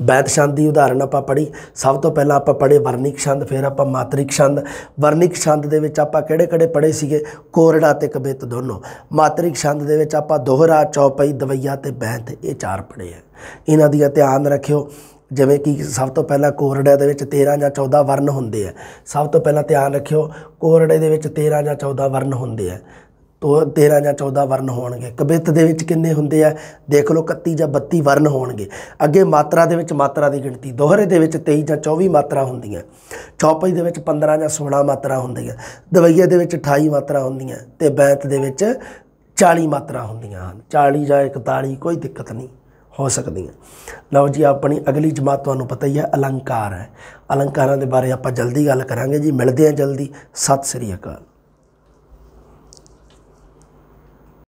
ਬੈਤ ਛੰਦ ਦੀ ਉਦਾਹਰਣ ਆਪਾਂ ਪੜ੍ਹੀ। ਸਭ ਤੋਂ ਪਹਿਲਾਂ ਆਪਾਂ ਪੜ੍ਹੇ ਵਰਨਿਕ ਛੰਦ, ਫਿਰ ਆਪਾਂ ਮਾਤਰਿਕ ਛੰਦ। ਵਰਣਿਕ ਛੰਦ ਦੇ ਵਿੱਚ ਆਪਾਂ ਕਿਹੜੇ ਕਿਹੜੇ ਪੜ੍ਹੇ ਸੀਗੇ? ਕੋਰੜਾ ਤੇ ਕਬਿਤ ਦੋਨੋਂ। ਮਾਤਰਿਕ ਛੰਦ ਦੇ ਵਿੱਚ ਆਪਾਂ ਦੋਹਰਾ, ਚੌਪਈ, ਦਵਈਆ ਤੇ ਬੈਂਤ, ਇਹ ਚਾਰ ਪੜ੍ਹੇ ਆ। ਇਹਨਾਂ ਦੀਆਂ ਧਿਆਨ ਰੱਖਿਓ। ਜਿਵੇਂ ਕਿ ਸਭ ਤੋਂ ਪਹਿਲਾਂ ਕੋਰੜੇ ਦੇ ਵਿੱਚ 13 ਜਾਂ 14 ਵਰਨ ਹੁੰਦੇ ਆ। ਸਭ ਤੋਂ ਪਹਿਲਾਂ ਧਿਆਨ ਰੱਖਿਓ, ਕੋਰੜੇ ਦੇ ਵਿੱਚ 13 ਜਾਂ 14 ਵਰਨ ਹੁੰਦੇ ਆ। ਤੋ 13 ਜਾਂ 14 ਵਰਨ ਹੋਣਗੇ। ਕਬਿਤ ਦੇ ਵਿੱਚ ਕਿੰਨੇ ਹੁੰਦੇ ਆ? ਦੇਖ ਲਓ 31 ਜਾਂ 32 ਵਰਨ ਹੋਣਗੇ। ਅੱਗੇ ਮਾਤਰਾ ਦੇ ਵਿੱਚ ਮਾਤਰਾ ਦੀ ਗਿਣਤੀ। ਦੋਹਰੇ ਦੇ ਵਿੱਚ 23 ਜਾਂ 24 ਮਾਤਰਾ ਹੁੰਦੀਆਂ। ਚੌਪਈ ਦੇ ਵਿੱਚ 15 ਜਾਂ 16 ਮਾਤਰਾ ਹੁੰਦੀਆਂ। ਦਵਈਏ ਦੇ ਵਿੱਚ 28 ਮਾਤਰਾ ਹੁੰਦੀਆਂ ਤੇ ਬੈਂਤ ਦੇ ਵਿੱਚ 40 ਮਾਤਰਾ ਹੁੰਦੀਆਂ ਹਨ। 40 ਜਾਂ 41 ਕੋਈ ਦਿੱਕਤ ਨਹੀਂ। ਹੋ ਸਕਦੀਆਂ। ਲਓ ਜੀ, ਆਪਣੀ ਅਗਲੀ ਜਮਾਤ ਤੁਹਾਨੂੰ ਪਤਾ ਹੀ ਹੈ, ਅਲੰਕਾਰ ਹੈ। ਅਲੰਕਾਰਾਂ ਦੇ ਬਾਰੇ ਆਪਾਂ ਜਲਦੀ ਗੱਲ ਕਰਾਂਗੇ ਜੀ। ਮਿਲਦੇ ਹਾਂ ਜਲਦੀ। ਸਤਿ ਸ੍ਰੀ ਅਕਾਲ।